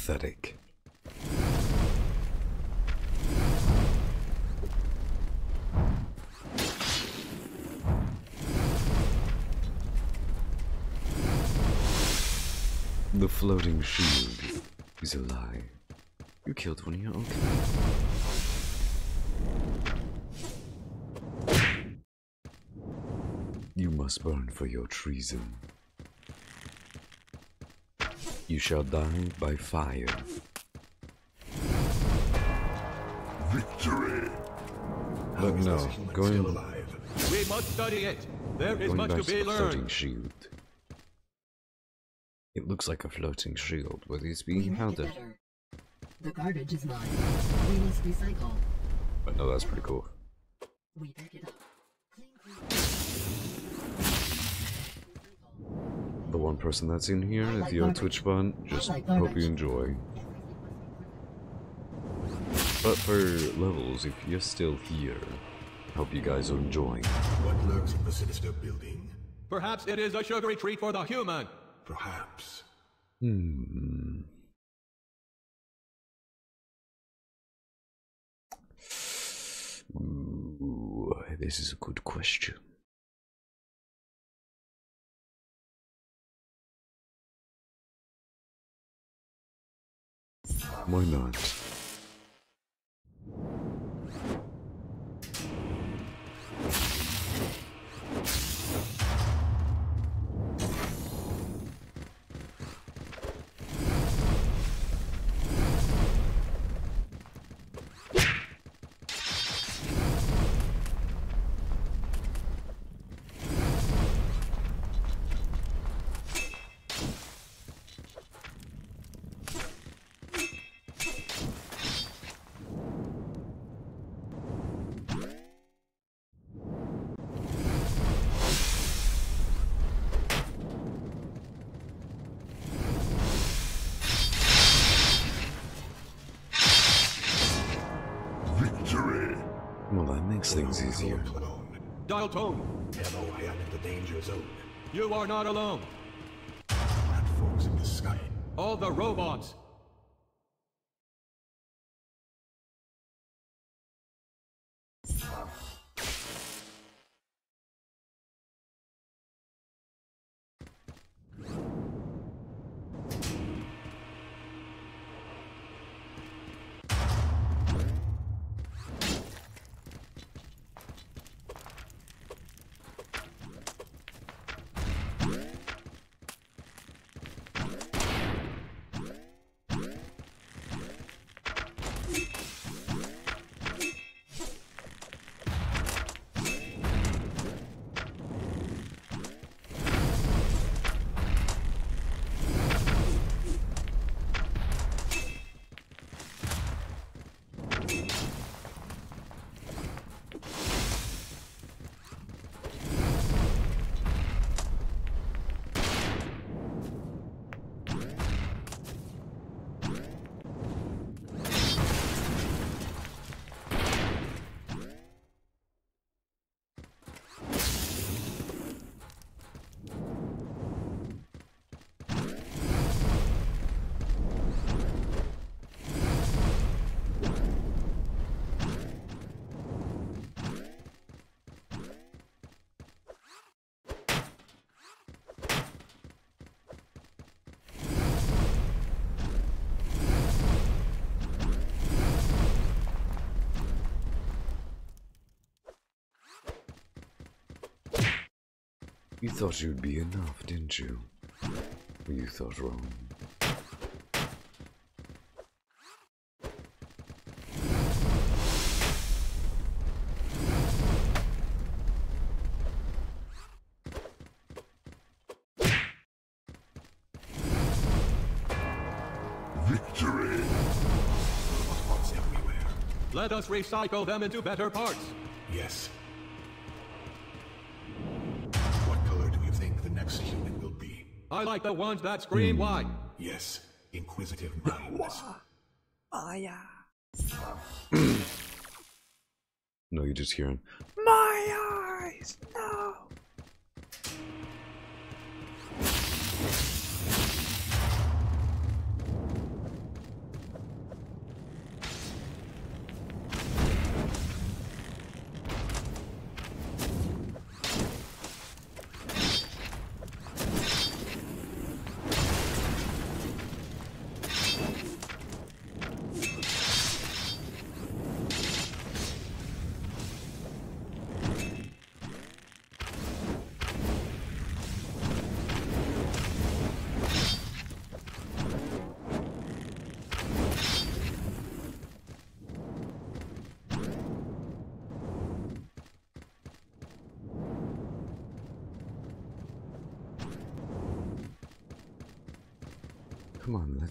Pathetic. The floating shield is a lie. You killed one of your own. You must burn for your treason. You shall die by fire. Victory! But How is no, this human going- still alive? We must study it. There is Going much back to to be the floating learned. shield. It looks like a floating shield, but it's being make held it up. The garbage is mine. We must recycle. But no, that's pretty cool. Person that's in here, if like you're a. Twitch bun, just hope you enjoy. But for levels, if you're still here, hope you guys are enjoying. What lurks in the sinister building? Perhaps it is a sugary treat for the human. Perhaps. Hmm. Ooh, this is a good question. Why not? Things Hello, easier. clone. Dial tone. Hello, I am in the danger zone. You are not alone. Platforms in the sky. All the robots. You thought you'd be enough, didn't you? You thought wrong. Victory! Let us recycle them into better parts. Yes. Like the ones that scream hmm. why. Yes, inquisitive minds. No, you're just hear him. eyes. on,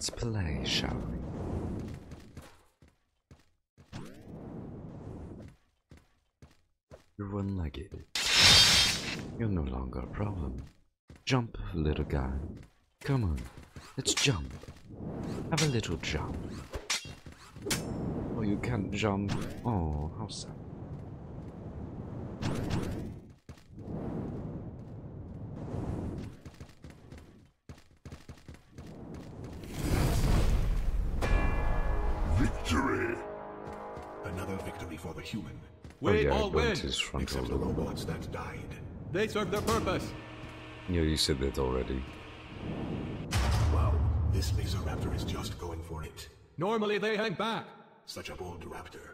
let's play, shall we? You're one legged. You're no longer a problem. Jump, little guy. Come on, let's jump. Have a little jump. Oh, you can't jump. Oh, how sad. His frontal Except the lobe. robots that died. They serve their purpose. Yeah, you said that already. Wow, this laser raptor is just going for it. Normally they hang back. Such a bold raptor.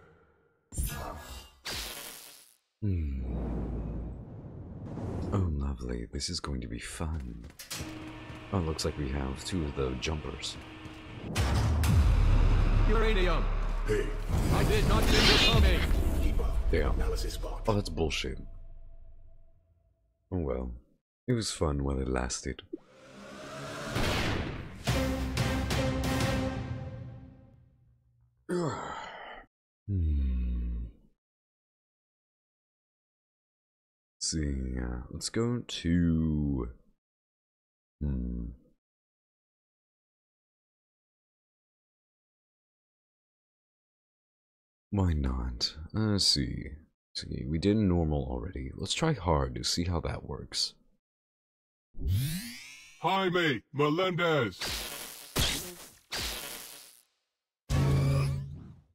Hmm. Oh, lovely. This is going to be fun. Oh, looks like we have two of the jumpers. Uranium. Hey, I did not see this coming. Damn. Oh, that's bullshit. Oh well. It was fun while it lasted. hmm. Let's see, uh, let's go to. Hmm. Why not? Uh, let's see. See, we did normal already. Let's try hard to see how that works. Jaime Melendez.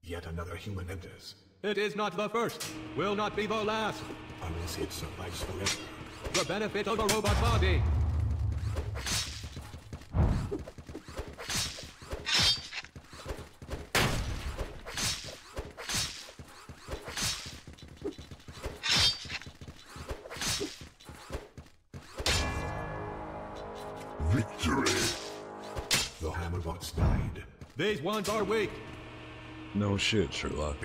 Yet another human enters. It is not the first. Will not be the last. Unless it survives forever. The benefit of a robot body. Died. These ones are weak. No shit, Sherlock.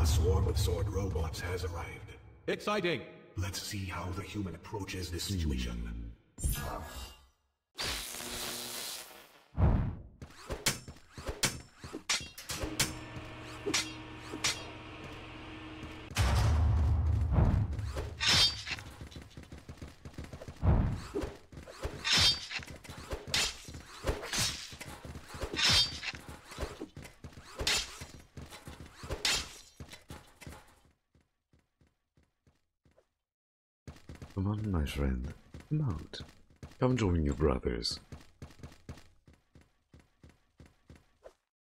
A swarm of sword robots has arrived. Exciting. Let's see how the human approaches this situation. Hmm. Friend. Come out. Come join your brothers.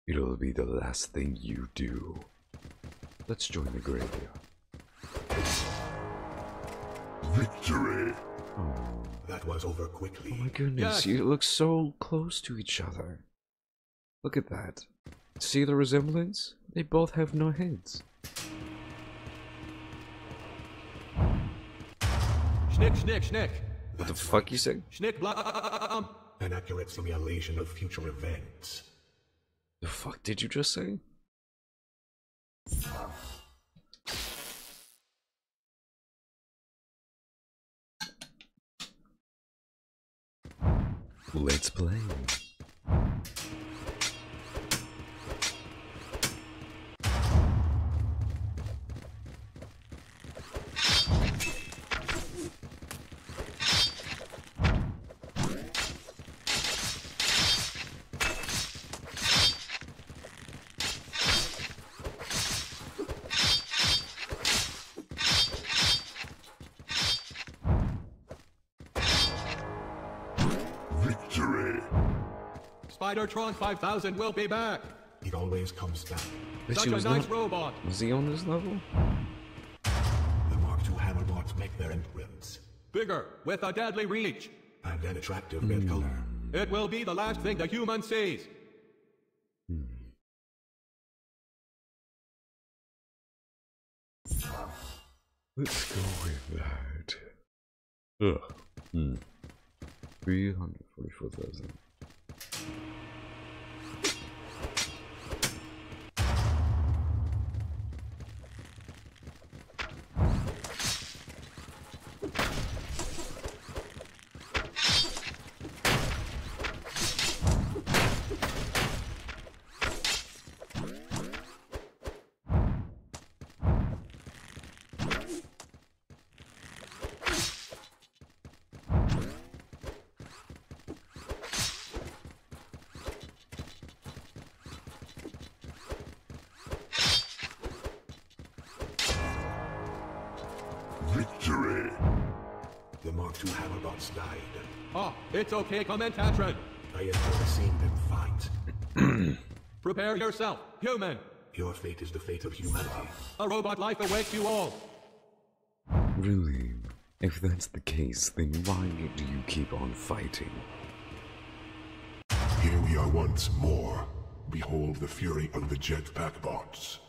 It'll be the last thing you do. Let's join the graveyard. Victory! Oh, That was over quickly. oh my goodness, Yes. you look so close to each other. Look at that. See the resemblance? They both have no heads. Schnick, schnick, schnick. What the fuck you say? Schnick, blam. Uh, uh, uh, um. An accurate simulation of future events. The fuck did you just say? Let's play. Spidertron 5000 will be back. It always comes back. But Such a nice not. robot. Was he on this level? The Mark II Hammerbots make their entrance. Bigger, with a deadly reach. And an attractive red color. It will be the last thing the human sees. Let's go with that. Ugh. Hmm. 344,000. It's okay, Commentatron. I enjoy seeing them fight. Prepare yourself, human. Your fate is the fate of humanity. A robot life awaits you all. Really? If that's the case, then why do you keep on fighting? Here we are once more. Behold the fury of the jetpack bots.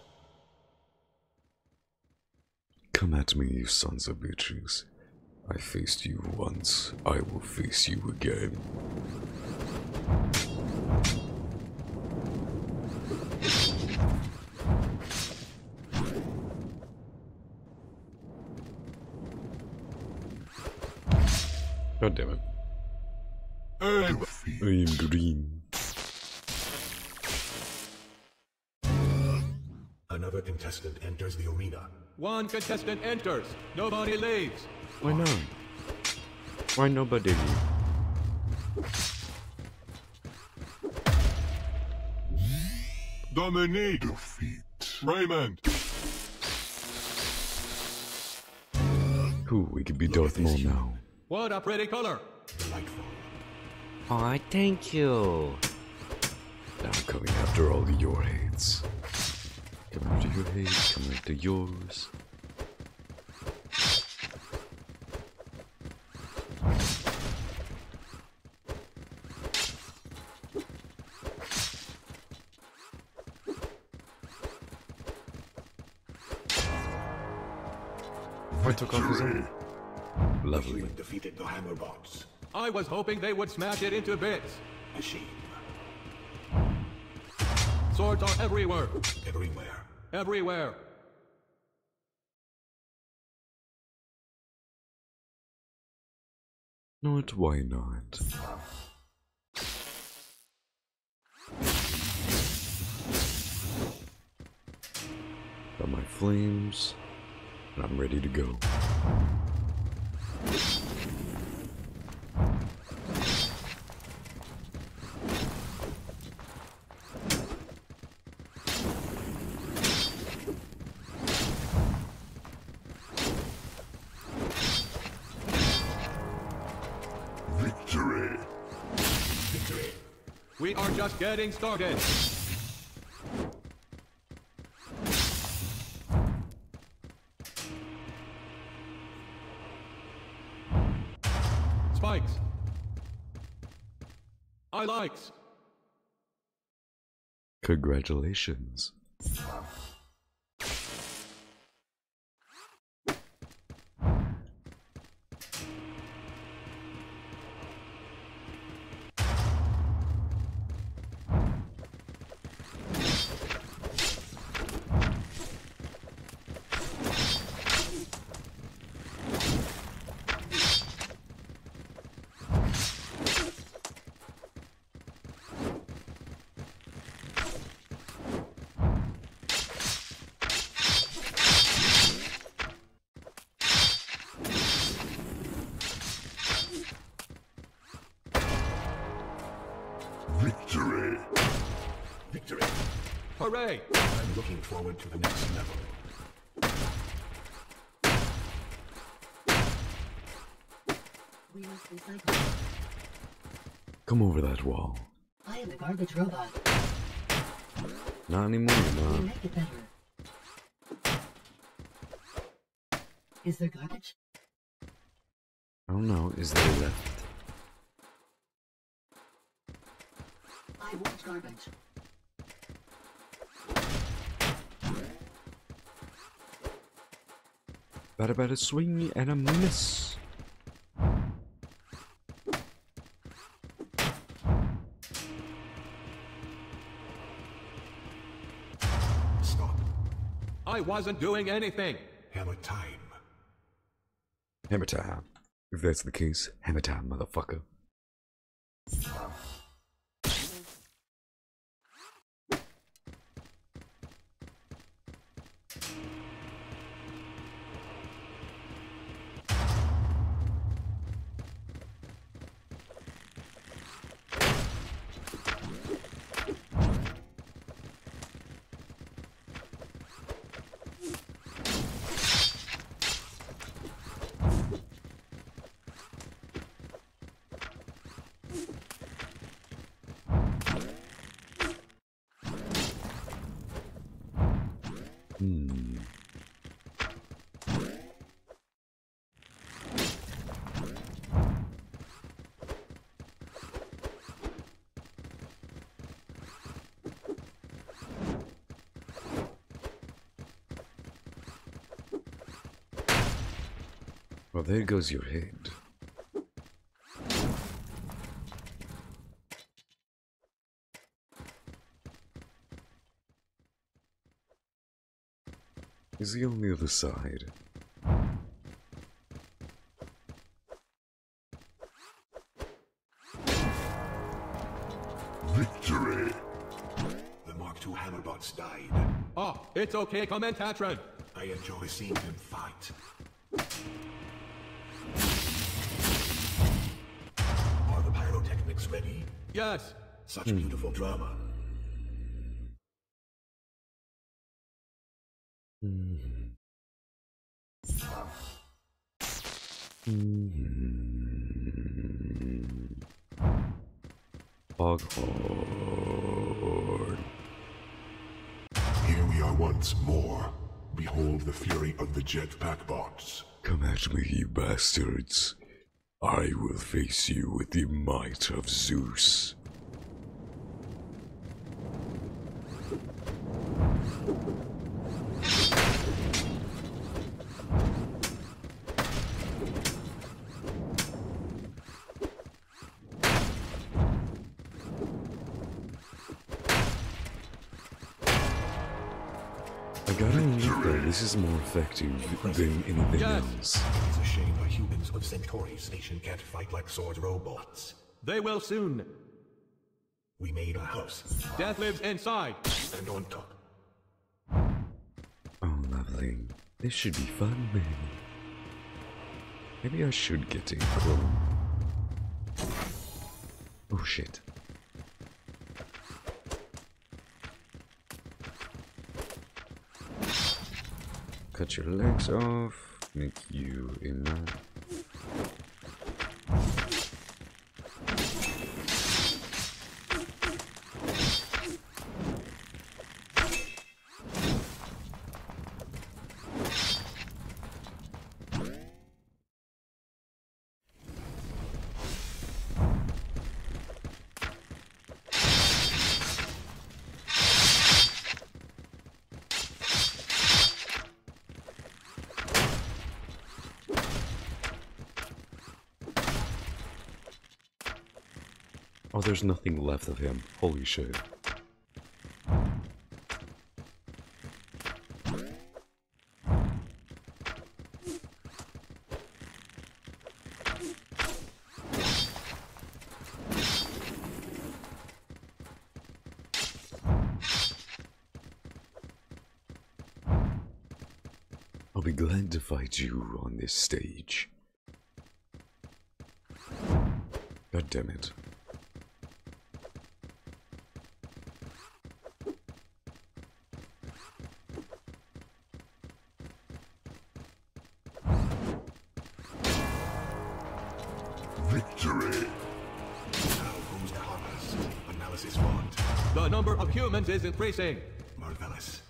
Come at me, you sons of bitches. I faced you once, I will face you again. God damn it. Aim! I am green. Another contestant enters the arena. One contestant enters, nobody leaves. Why not? Why nobody? Dominique! Defeat. Raymond! Who? We could be Darth Maul now. What a pretty color. Delightful. Aw, thank you. Now I'm coming after all of your hates. Come after your hate, come after yours. Defeated. I was hoping they would smash it into bits. A shame. Swords are everywhere. Everywhere. Everywhere. Not why not? Got my flames, and I'm ready to go. Getting started. Spikes. I likes. Congratulations. Come over that wall. I am the garbage robot. Not anymore, We nah. make it better. Is there garbage? I don't know. Is there left? I want garbage. Bada bada swing and a miss. Wasn't doing anything. Hammer time. Hammer time. If that's the case, hammer time, motherfucker. Well, there goes your head. Is he on the other side? Victory. The Mark II Hammerbots died. Oh, it's okay, Commentatron. I enjoy seeing them fight. Yes. Such beautiful drama. Mm-hmm. Foghorn. Here we are once more. Behold the fury of the jetpack bots. Come at me, you bastards. I will face you with the might of Zeus. Than anything Yes. else. It's a shame our humans of Centauri station can't fight like sword robots. They will soon. We made a house, Death lives inside. and on top. Oh, lovely. This should be fun, man. Maybe I should get a clone. Oh shit. Cut your legs off, make you a nothing left of him. Holy shit. I'll be glad to fight you on this stage. God damn it. Number is increasing. Marvelous.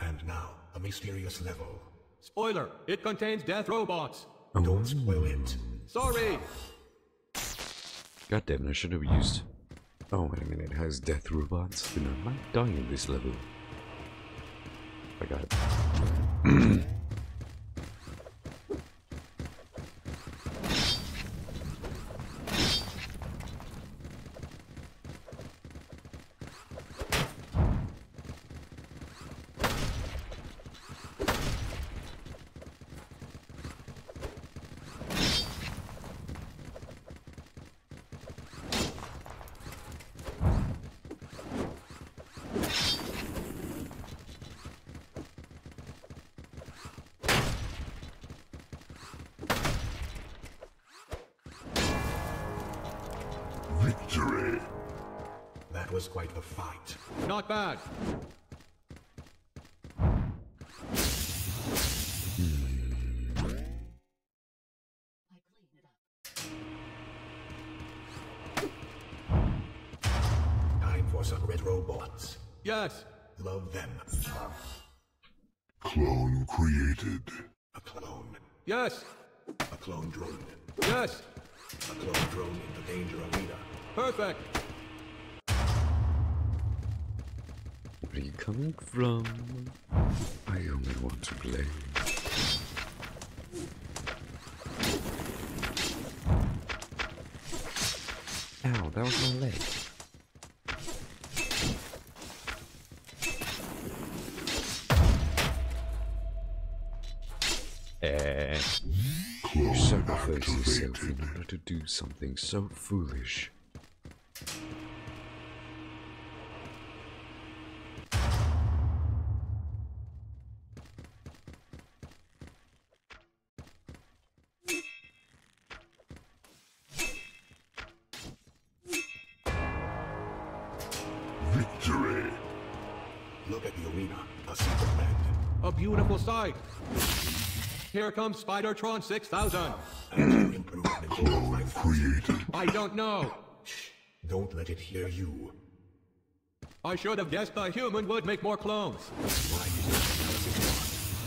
And now, a mysterious level. Spoiler, it contains death robots. Don't spoil it. Sorry. God damn it, I should have used. Oh, wait a minute, it has death robots? Then I might die in this level. I got it. Not bad. Time for some red robots. Yes. Love them. Clone created. A clone. Yes. A clone drone. Yes. A clone drone in the danger arena. Perfect. coming from? I only want to play. Ow, that was my leg. Eh. You sacrifice yourself in order to do something so foolish. Here comes Spidertron 6000. And you improve the goal by Created. I don't know. Don't let it hear you. I should have guessed a human would make more clones. Why did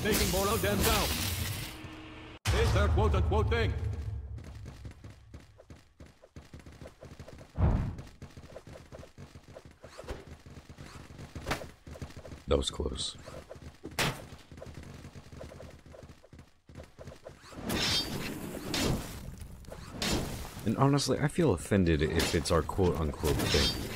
you Making more of themselves. Is their quote-unquote thing. That was close. And honestly, I feel offended if it's our quote unquote thing.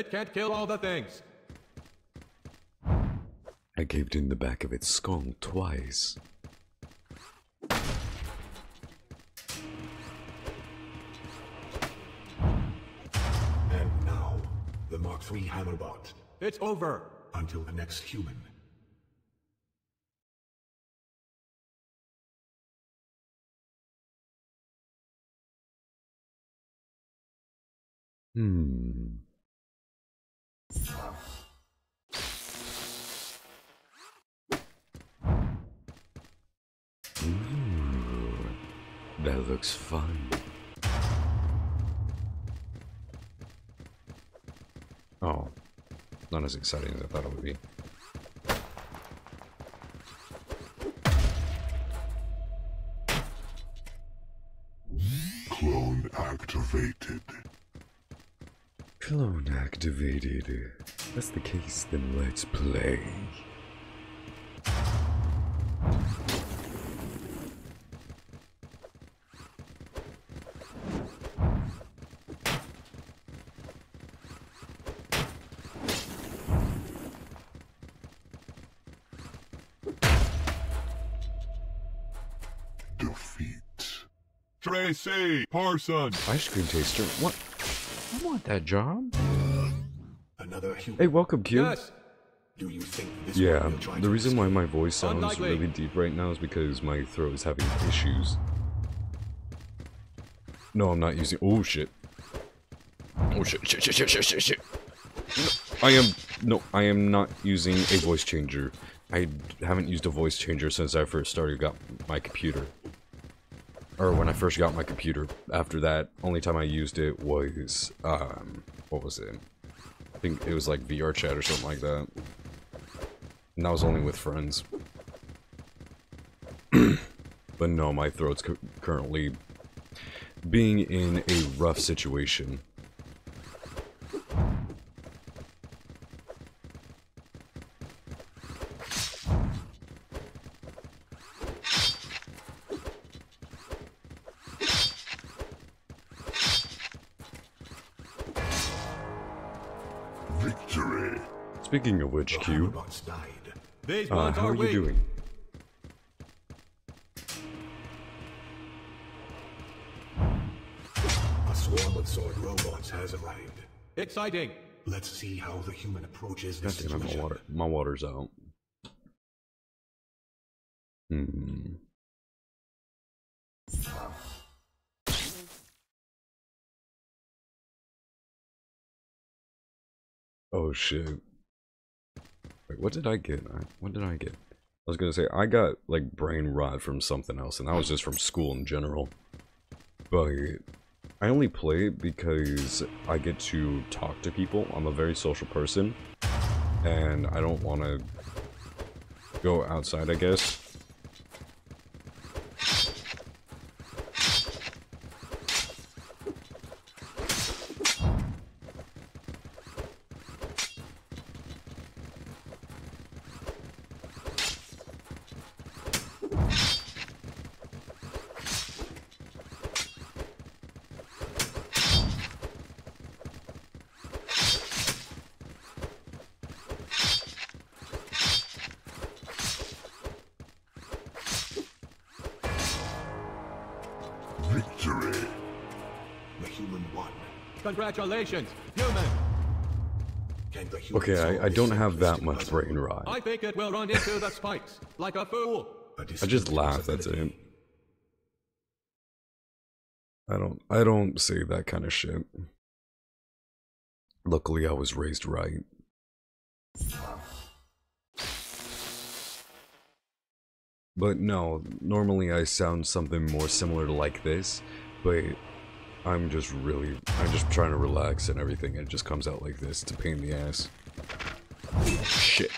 It. It can't kill all the things. I caved in the back of its skull twice. And now, the Mark III Hammerbot. It's over. Until the next human. Hmm. Looks fun. Oh, not as exciting as I thought it would be. Clone activated. Clone activated. If that's the case, then let's play. Tracy Parson. Ice cream taster? What? I want that job. Another human. Hey, welcome, Q. Yes. Do you think this Yeah, one will try the reason why my voice sounds Unlikely. really deep right now is because my throat is having issues. No, I'm not using. Oh shit! Oh shit! Shit! Shit! Shit! Shit! Shit! shit. No, I am no, I am not using a voice changer. I haven't used a voice changer since I first started got my computer, or when I first got my computer. After that, only time I used it was um, what was it? I think it was like VR chat or something like that. And that was only with friends. but no, my throat's cu- currently being in a rough situation. Speaking of which, Q, Hammerbots died. These uh, how are are you doing? A swarm of sword robots has arrived. Exciting. Let's see how the human approaches God this damn it, my water. My water's out. Hmm. Oh shit. Wait, what did I get? What did I get? I was gonna say, I got, like, brain rot from something else, and that was just from school in general. But I only play because I get to talk to people. I'm a very social person, and I don't want to go outside, I guess. Congratulations, human. Can the human Okay, I, I don't have that much brain rot. I think it will run into the spikes like a fool. A I just laugh, that's it. I don't I don't say that kind of shit. Luckily I was raised right. But no, normally I sound something more similar to like this, but I'm just really I'm just trying to relax and everything and it just comes out like this. It's a pain in the ass. Shit.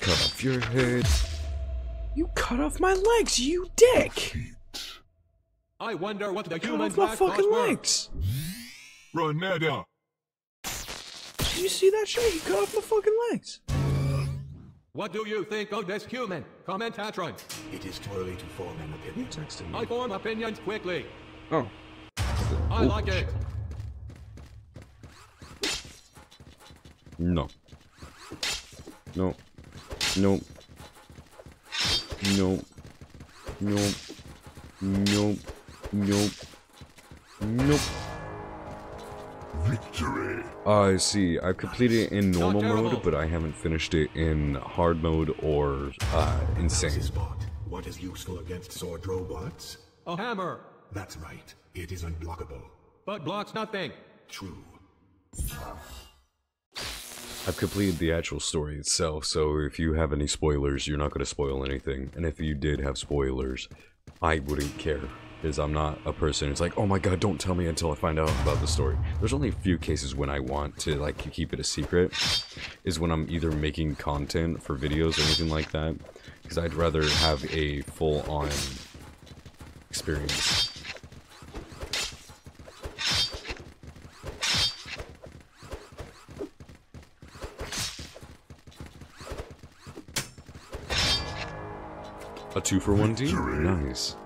Cut off your head. You cut off my legs, you dick! I wonder what the Cut human off my back fucking were. legs! Did You see that shit? He cut off my fucking legs. What do you think of this human? Commentatron. It is too early to form an opinion. texting I form opinions quickly. Oh. I like it. No. No. No. No. No. No. No. Nope. Victory. I see. I've completed it in normal mode, but I haven't finished it in hard mode or uh, insane. This. What is useful against sword robots? A hammer. That's right. It is unblockable. But blocks nothing. True. I've completed the actual story itself, so if you have any spoilers, you're not going to spoil anything. And if you did have spoilers, I wouldn't care. Because I'm not a person who's like, oh my god, don't tell me until I find out about the story. There's only a few cases when I want to, like, keep it a secret. Is when I'm either making content for videos or anything like that. Because I'd rather have a full-on experience. A two for one deal? Nice.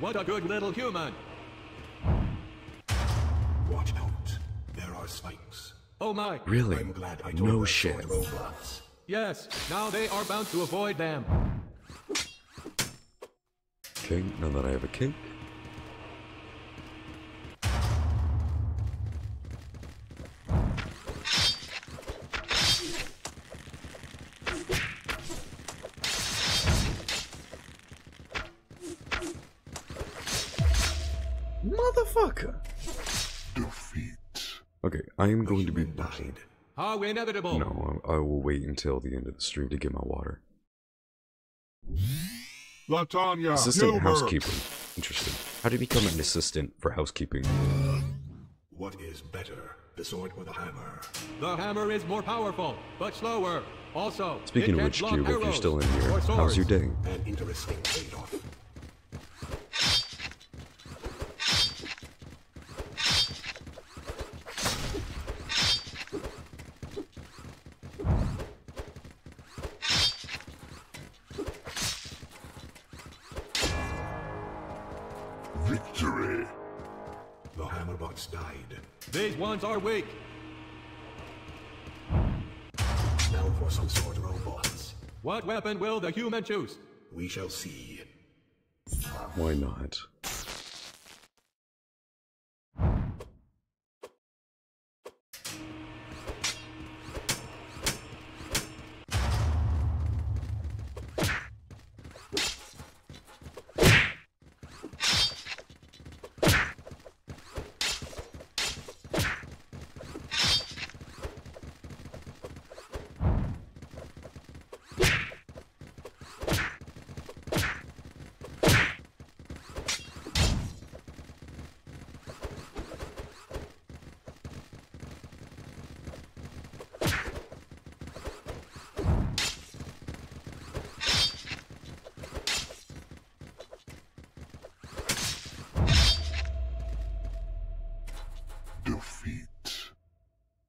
Nice. What a good little human. Watch out. There are spikes. Oh my. Really? I'm glad I told No shit. robots. Yes, now they are bound to avoid them. Okay, now that I have a cake. Motherfucker! Defeat. Okay, I am going to be. Human died. How inevitable. No, I I will wait until the end of the stream to get my water. Latanya. Assistant Huber. housekeeper. Interesting. How do you become an assistant for housekeeping? What is better, the sword or the hammer? The hammer is more powerful, but slower. Also, Speaking of which, block Cube, if you're still in here, how's your day? An interesting trade-off. These are weak. Now for some sword robots. What weapon will the human choose? We shall see. Why not?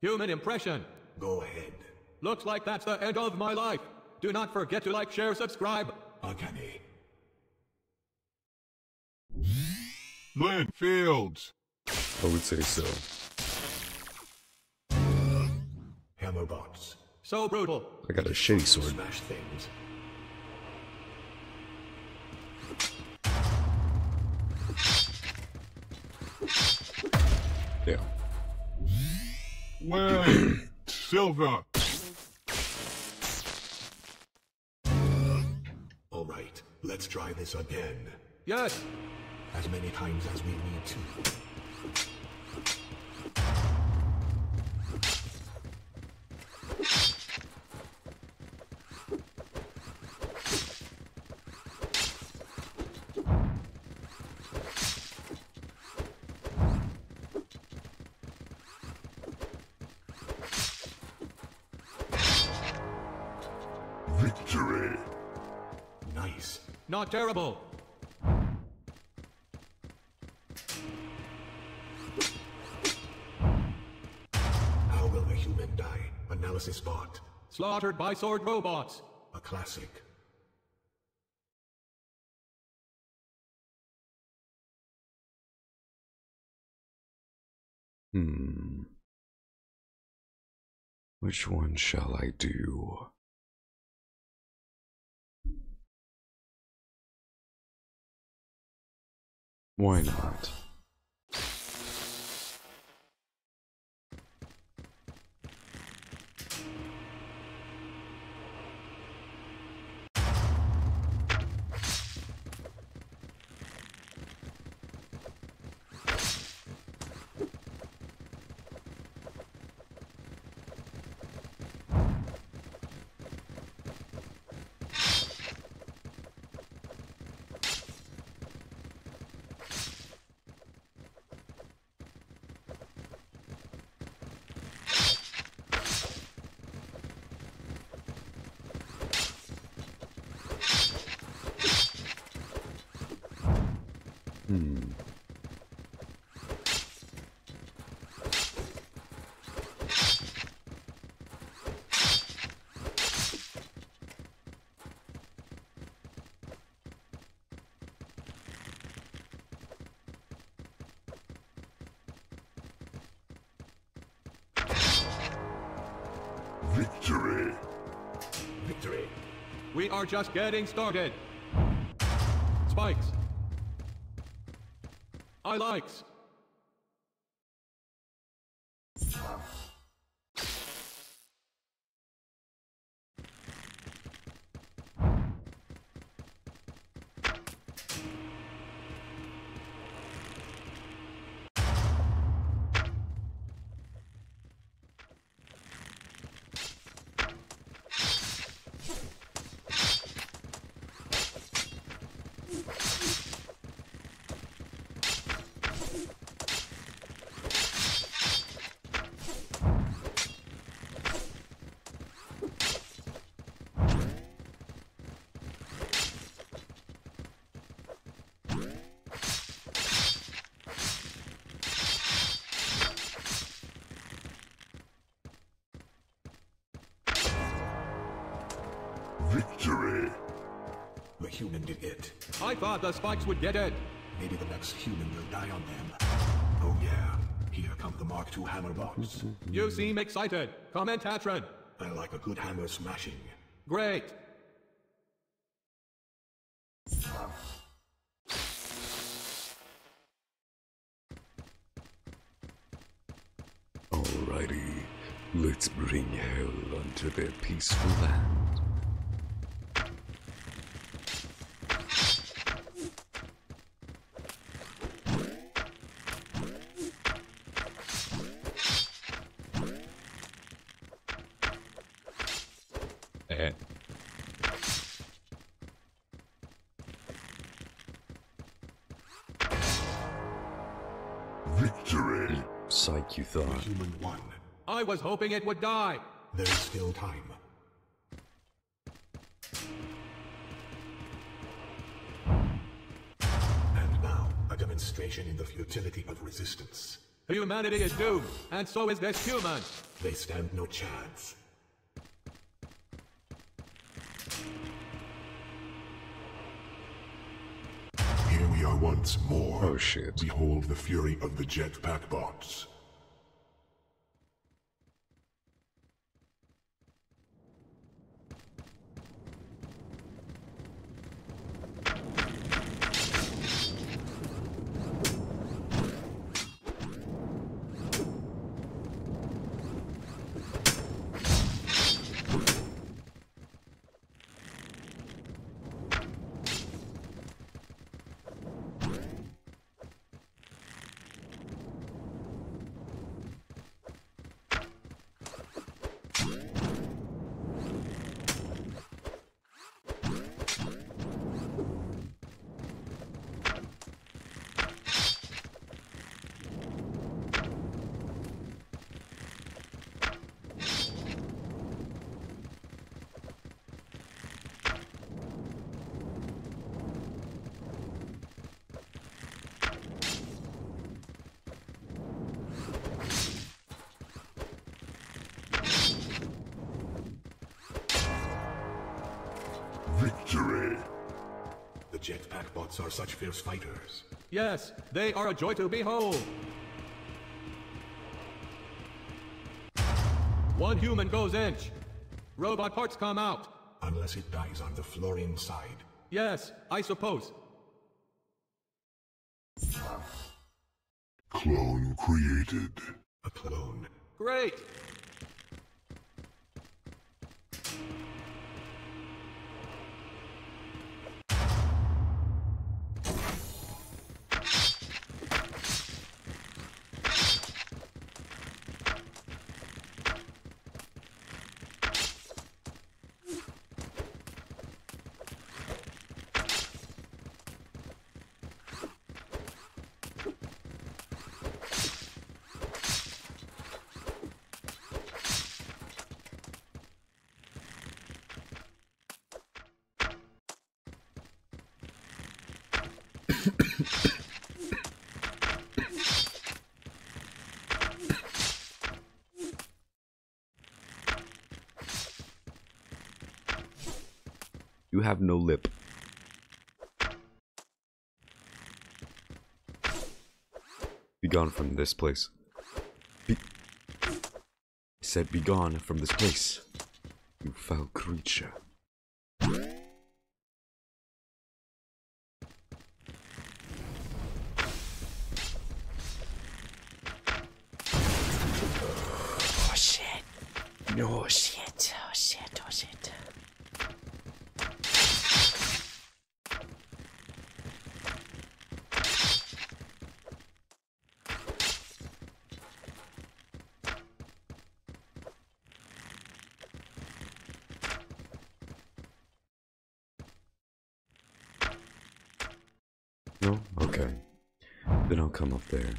Human impression. Go ahead. Looks like that's the end of my life. Do not forget to like, share, subscribe. Uncanny. Glenn Fields. I would say so. Hammerbots. So brutal. I got a shitty sword. Smash things. Wayne. Silver. All right, let's try this again. Yes. As many times as we need to. Not terrible. How will the human die? Analysis bot. Slaughtered by sword robots. A classic. Hmm. Which one shall I do? Why not? Are just getting started. Spikes. I likes. Thought the spikes would get it. Maybe the next human will die on them. Oh yeah. Here come the Mark II hammerbots. You seem excited. Comment Commentatron. I like a good hammer smashing. Great. Alrighty, let's bring hell unto their peaceful land. Psych, you The thought. human won. I was hoping it would die. There's still time. And now, a demonstration in the futility of resistance. Humanity is doomed, and so is this human. They stand no chance. Here we are once more. Oh shit. Behold the fury of the jetpack bots. Victory. The jetpack bots are such fierce fighters. Yes, they are a joy to behold. One human goes inch. Robot parts come out. Unless it dies on the Florian side. Yes, I suppose. Clone created. A clone. Great. You have no lip. Be gone from this place. Be I said be gone from this place. You foul creature. Oh shit. No shit. Oh shit. Oh shit. No? Okay. Then up there.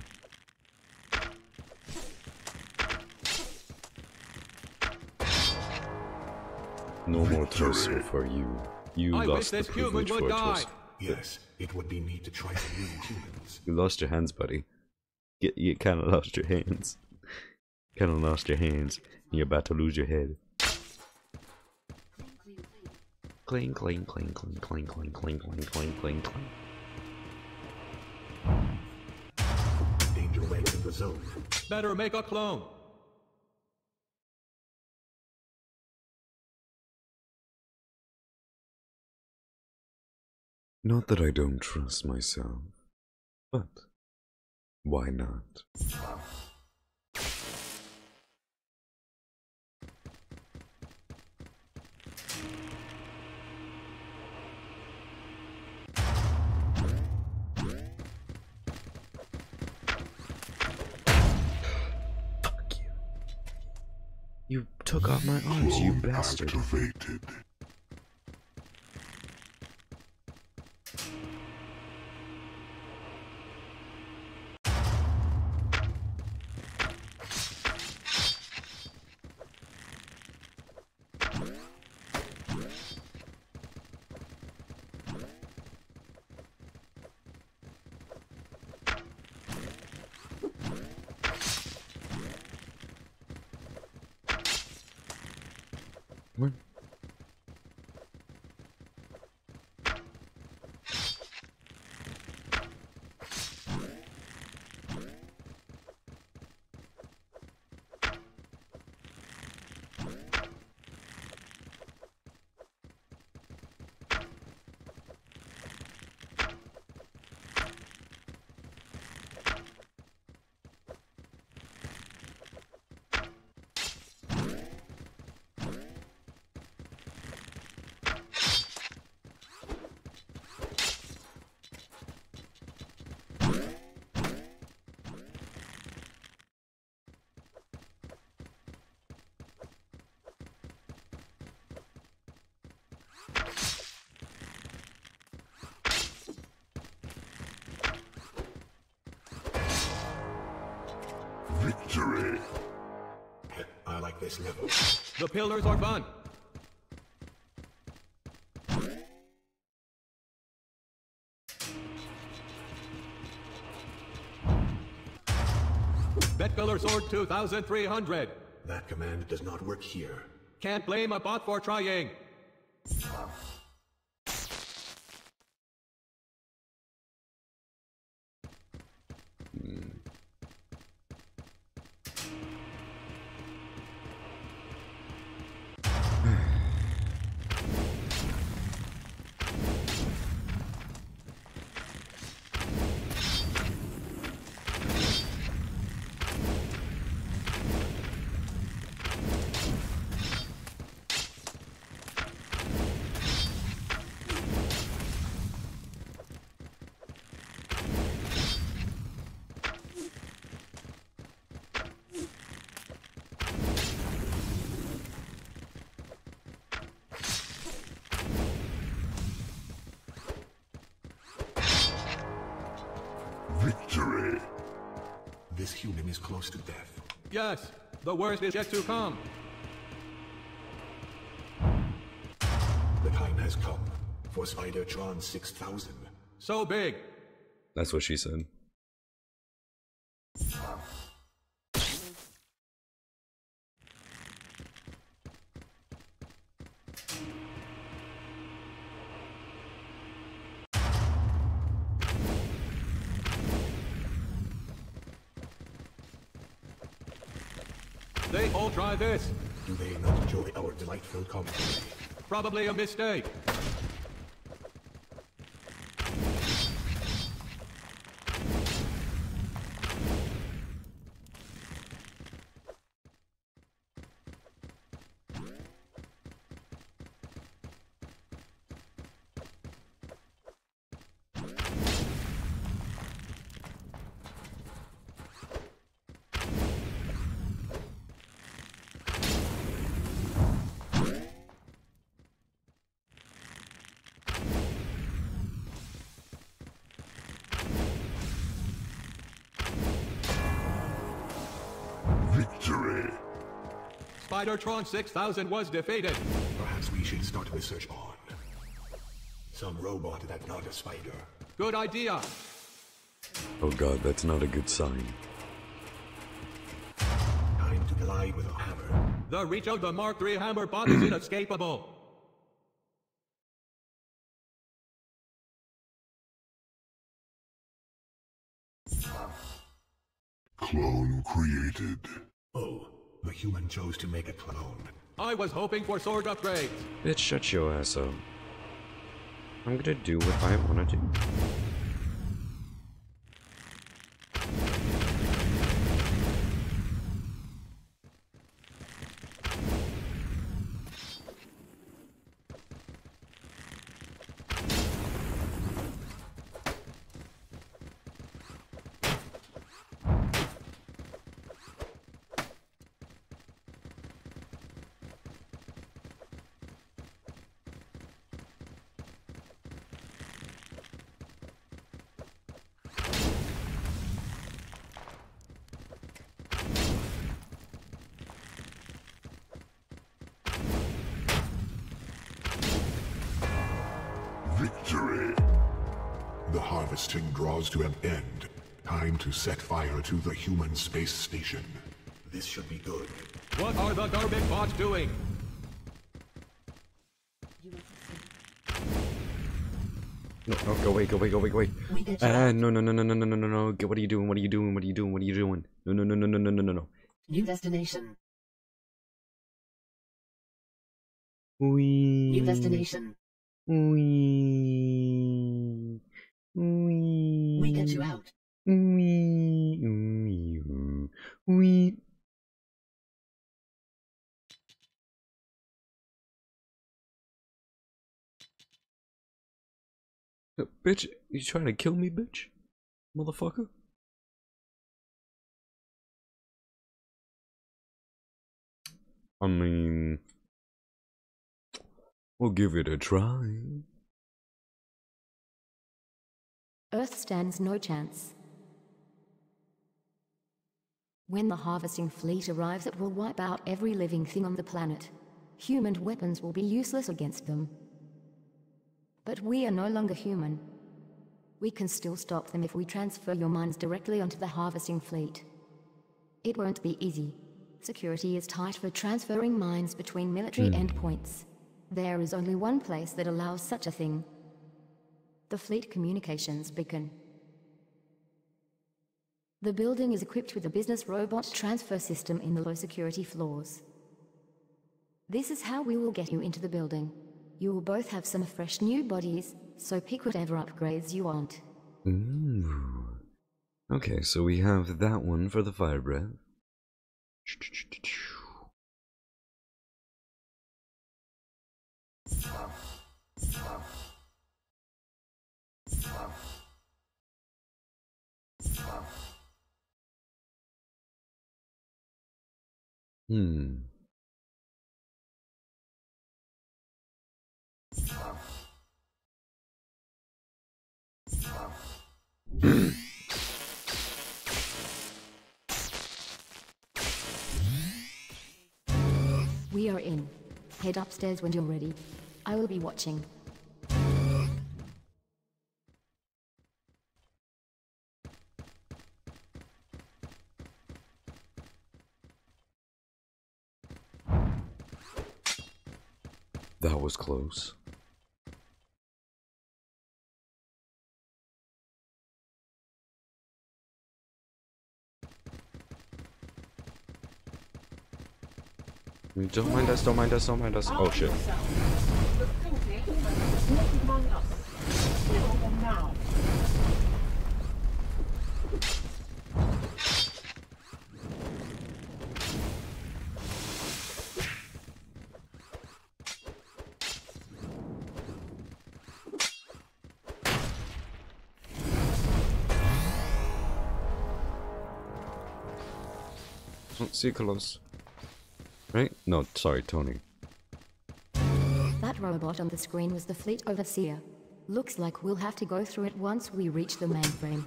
No more torso for you. You I lost the this human privilege would for a torso. Yes, it would be neat to try to new humans. You lost your hands, buddy. You, you kind of lost your hands. Kind of lost your hands. And you're about to lose your head. Cling, cling, cling, cling, cling, cling, cling, cling, cling, cling, cling. Danger waves zone. Better make a clone. Not that I don't trust myself, but why not? Took off my arms, you bastard. activated. Pillars are fun. Bet Pillar Sword 2300. That command does not work here. Can't blame a bot for trying. Death. Yes, the worst is yet to come. The time has come for Spidertron 6000. So big. That's what she said. They all try this. Do they not enjoy our delightful commentary? Probably a mistake. Spidertron 6000 was defeated. Perhaps we should start the search on. Some robot that not a spider. Good idea. Oh god, that's not a good sign. Time to collide with a hammer. The reach of the Mark III hammer bot is inescapable. Chose to make a clone. I was hoping for sword upgrades. Bitch, shut your ass up. I'm gonna do what I wanna do. set fire to the human space station. This should be good. What are the garbage bots doing? No, no, go away, go away, go away, go away. Ah, no, no, no, no, no, no, no, no, no. What are you doing? What are you doing? What are you doing? What are you doing? No, no, no, no, no, no, no, no, no. New destination. Wee. New destination. Wee. Wee. We get you out. Wee. Wee. Wee. Uh, Bitch, you trying to kill me, bitch? Motherfucker? I mean, we'll give it a try. Earth stands no chance. When the harvesting fleet arrives, it will wipe out every living thing on the planet. Human weapons will be useless against them. But we are no longer human. We can still stop them if we transfer your minds directly onto the harvesting fleet. It won't be easy. Security is tight for transferring minds between military hmm. endpoints. There is only one place that allows such a thing the Fleet Communications Beacon. The building is equipped with a business robot transfer system in the low security floors. This is how we will get you into the building. You will both have some fresh new bodies, so pick whatever upgrades you want. Ooh. Okay, so we have that one for the fire breath. Hmm. We are in. Head upstairs when you're ready. I will be watching. That was close. Don't mind us, don't mind us, don't mind us. Oh shit. Cicalos. Right? No, sorry, Tony. That robot on the screen was the Fleet Overseer. Looks like we'll have to go through it once we reach the mainframe.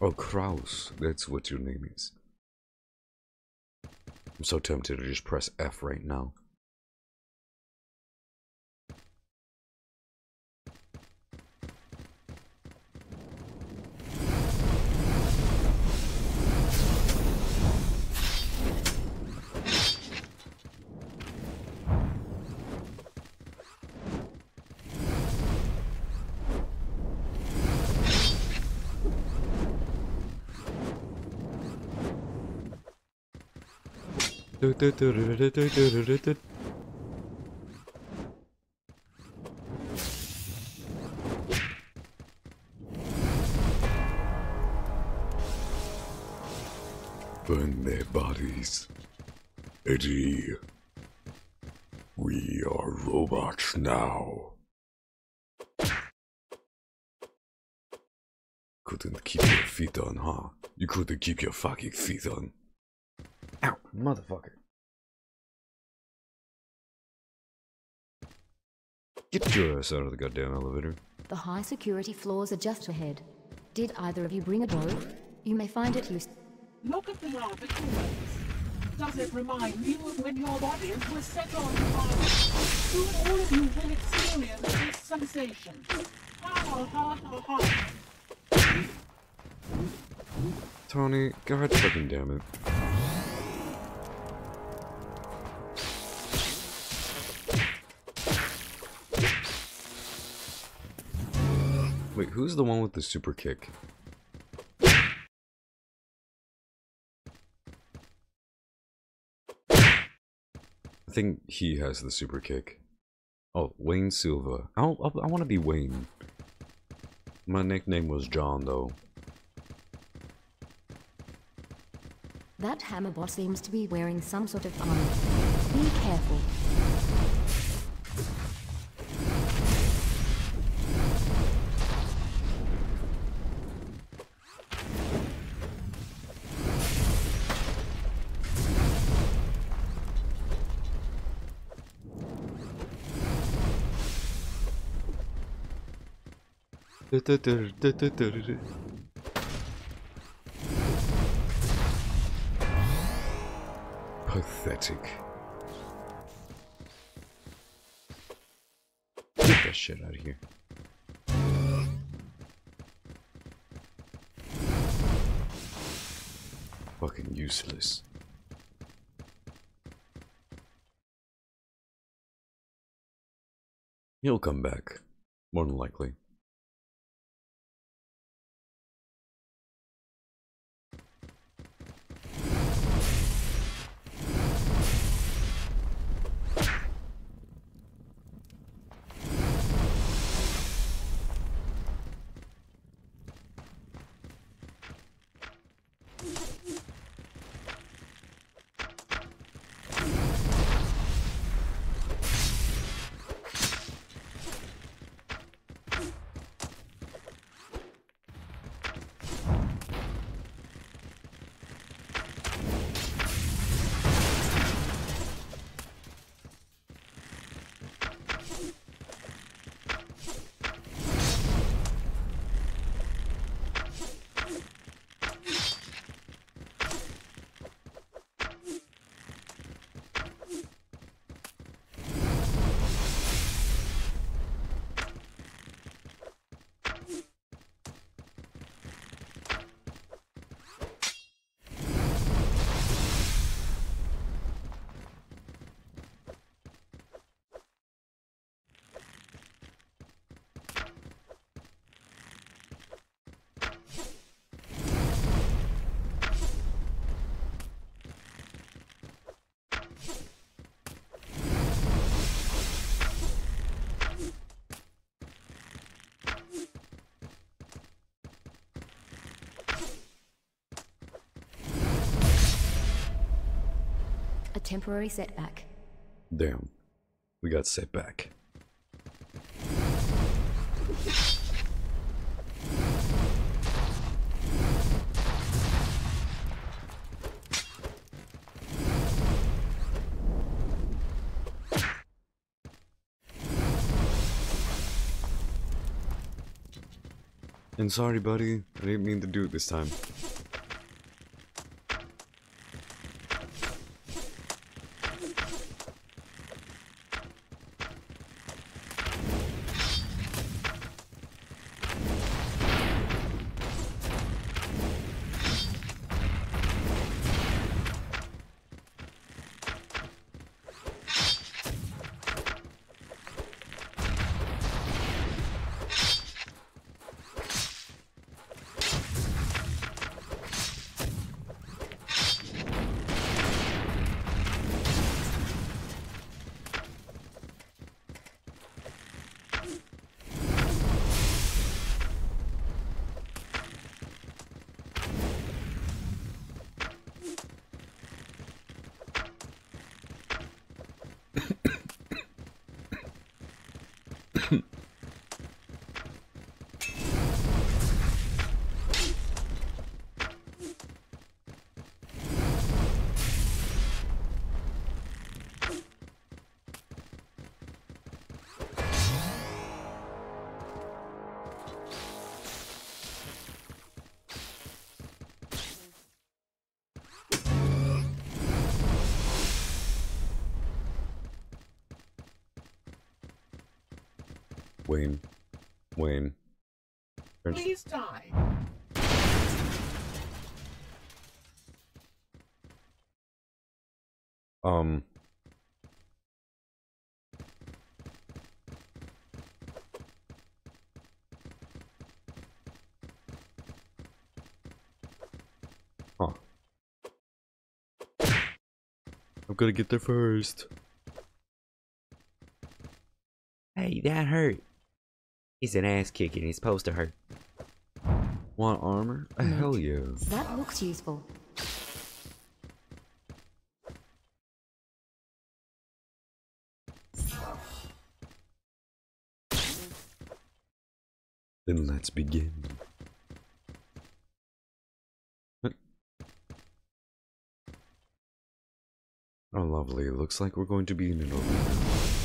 Oh, Kraus. That's what your name is. I'm so tempted to just press F right now. Burn their bodies. Eddie. We are robots now. Couldn't keep your feet on, huh? You couldn't keep your fucking feet on. Ow, motherfucker. Get your ass out of the goddamn elevator. The high security floors are just ahead. Did either of you bring a bow? You may find it useful. Look at the larva humans. Does it remind you of when your bodies were set on fire? Soon all of you will experience this sensation. Ha ha ha ha. Tony, god fucking damn it. Wait, who's the one with the super kick? I think he has the super kick. Oh, Wayne Silva. I'll, I want to be Wayne. My nickname was John, though. That hammerbot seems to be wearing some sort of armor. Be careful. Pathetic. Get that shit out of here. Fucking useless. He'll come back. More than likely. Temporary setback. Damn. We got setback. And sorry, buddy. I didn't mean to do it this time. Um. Huh. I'm gonna get there first. Hey, that hurt. It's an ass kicking. It's supposed to hurt. Want armor? Uh, hell yeah. That looks useful. Then let's begin. What? Oh, lovely. Looks like we're going to be in an open.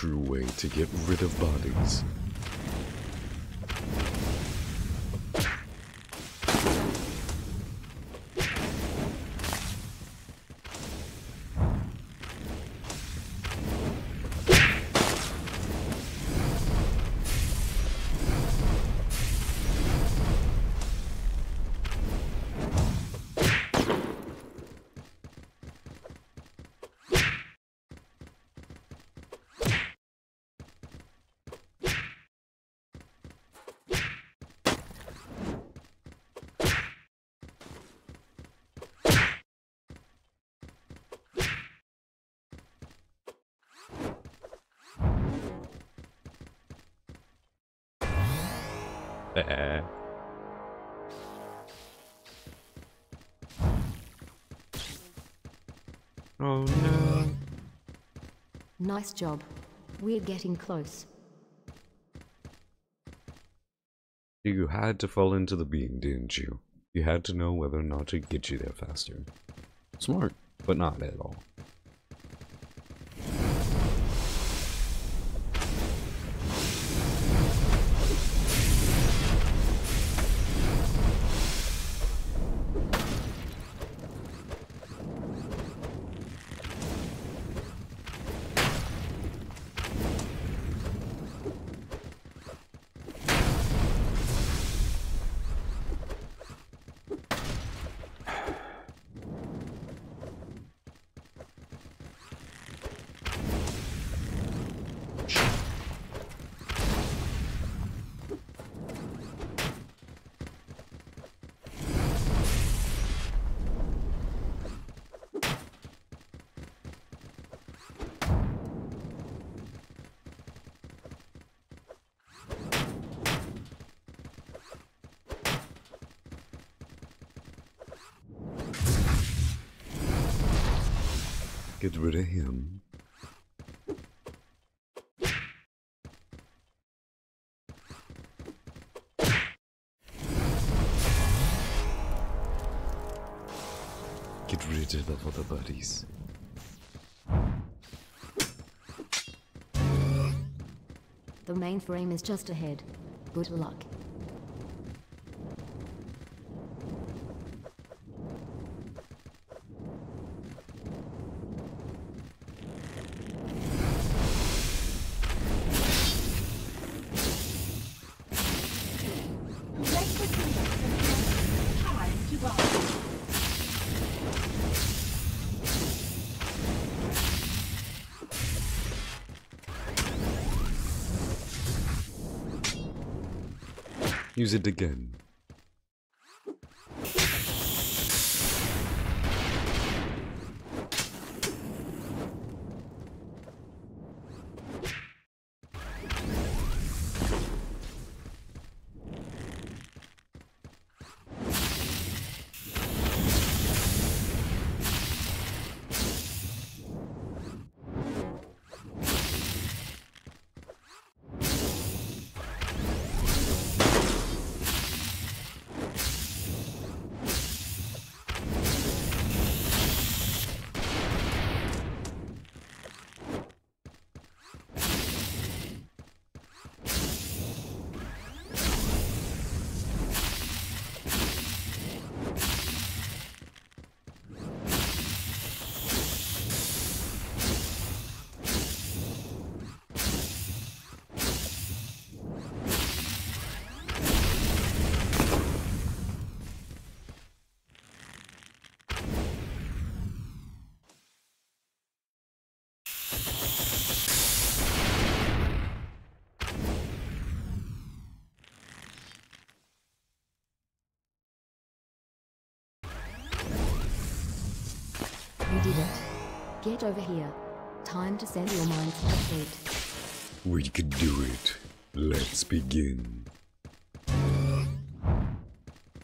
True way to get rid of bodies. Nice job. We're getting close. You had to fall into the beam, didn't you? You had to know whether or not to get you there faster. Smart, but not at all. Of the buddies. The mainframe is just ahead. Good luck. Use it again. Did. Get over here. Time to send your mind to sleep. We can do it. Let's begin.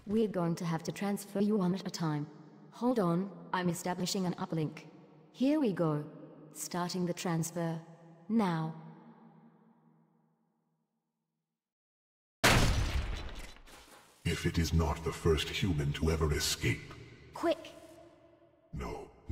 We're going to have to transfer you one at a time. Hold on, I'm establishing an uplink. Here we go. Starting the transfer. Now. If it is not the first human to ever escape. Quick!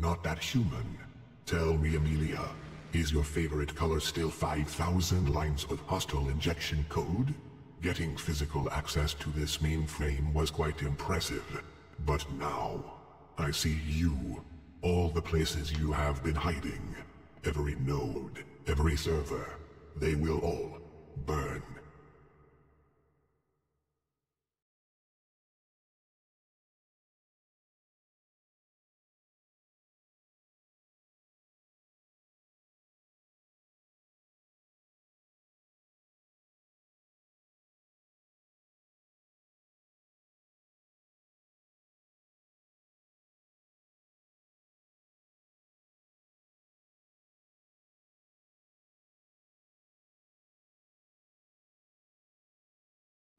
No, not that human. Tell me, Amelia, is your favorite color still 5,000 lines of hostile injection code? Getting physical access to this mainframe was quite impressive. But now, I see you. All the places you have been hiding. Every node, every server. They will all burn.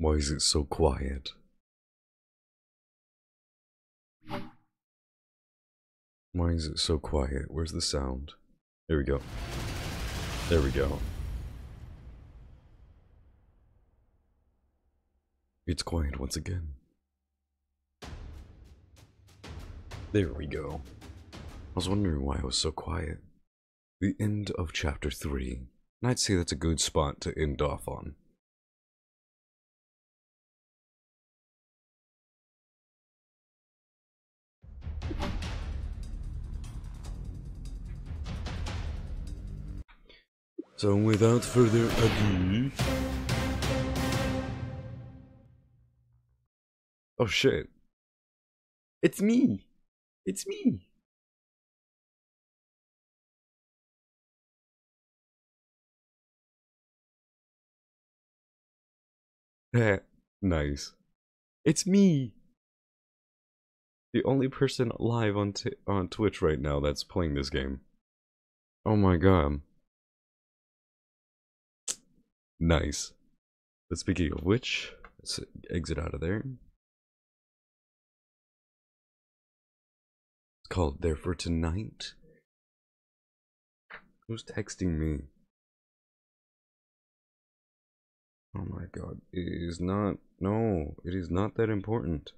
Why is it so quiet? Why is it so quiet? Where's the sound? There we go. There we go. It's quiet once again. There we go. I was wondering why it was so quiet. The end of chapter 3. And I'd say that's a good spot to end off on. So without further ado... Oh shit. It's me! It's me! Nice. It's me! The only person live on t on Twitch right now that's playing this game. Oh my god. Nice. But speaking of which, let's exit out of there. It's called There for Tonight. Who's texting me? Oh my god, it is not. No, it is not that important.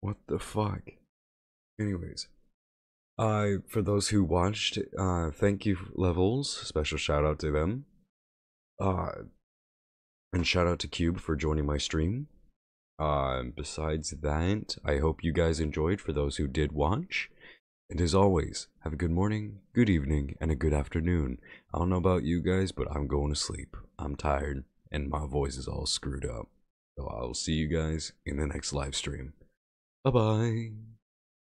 What the fuck? Anyways, uh, for those who watched, uh, thank you, Levels. Special shout out to them. Uh, and shout out to Cube for joining my stream. Uh, besides that, I hope you guys enjoyed for those who did watch. And as always, have a good morning, good evening, and a good afternoon. I don't know about you guys, but I'm going to sleep. I'm tired, and my voice is all screwed up. So I'll see you guys in the next live stream. Bye bye.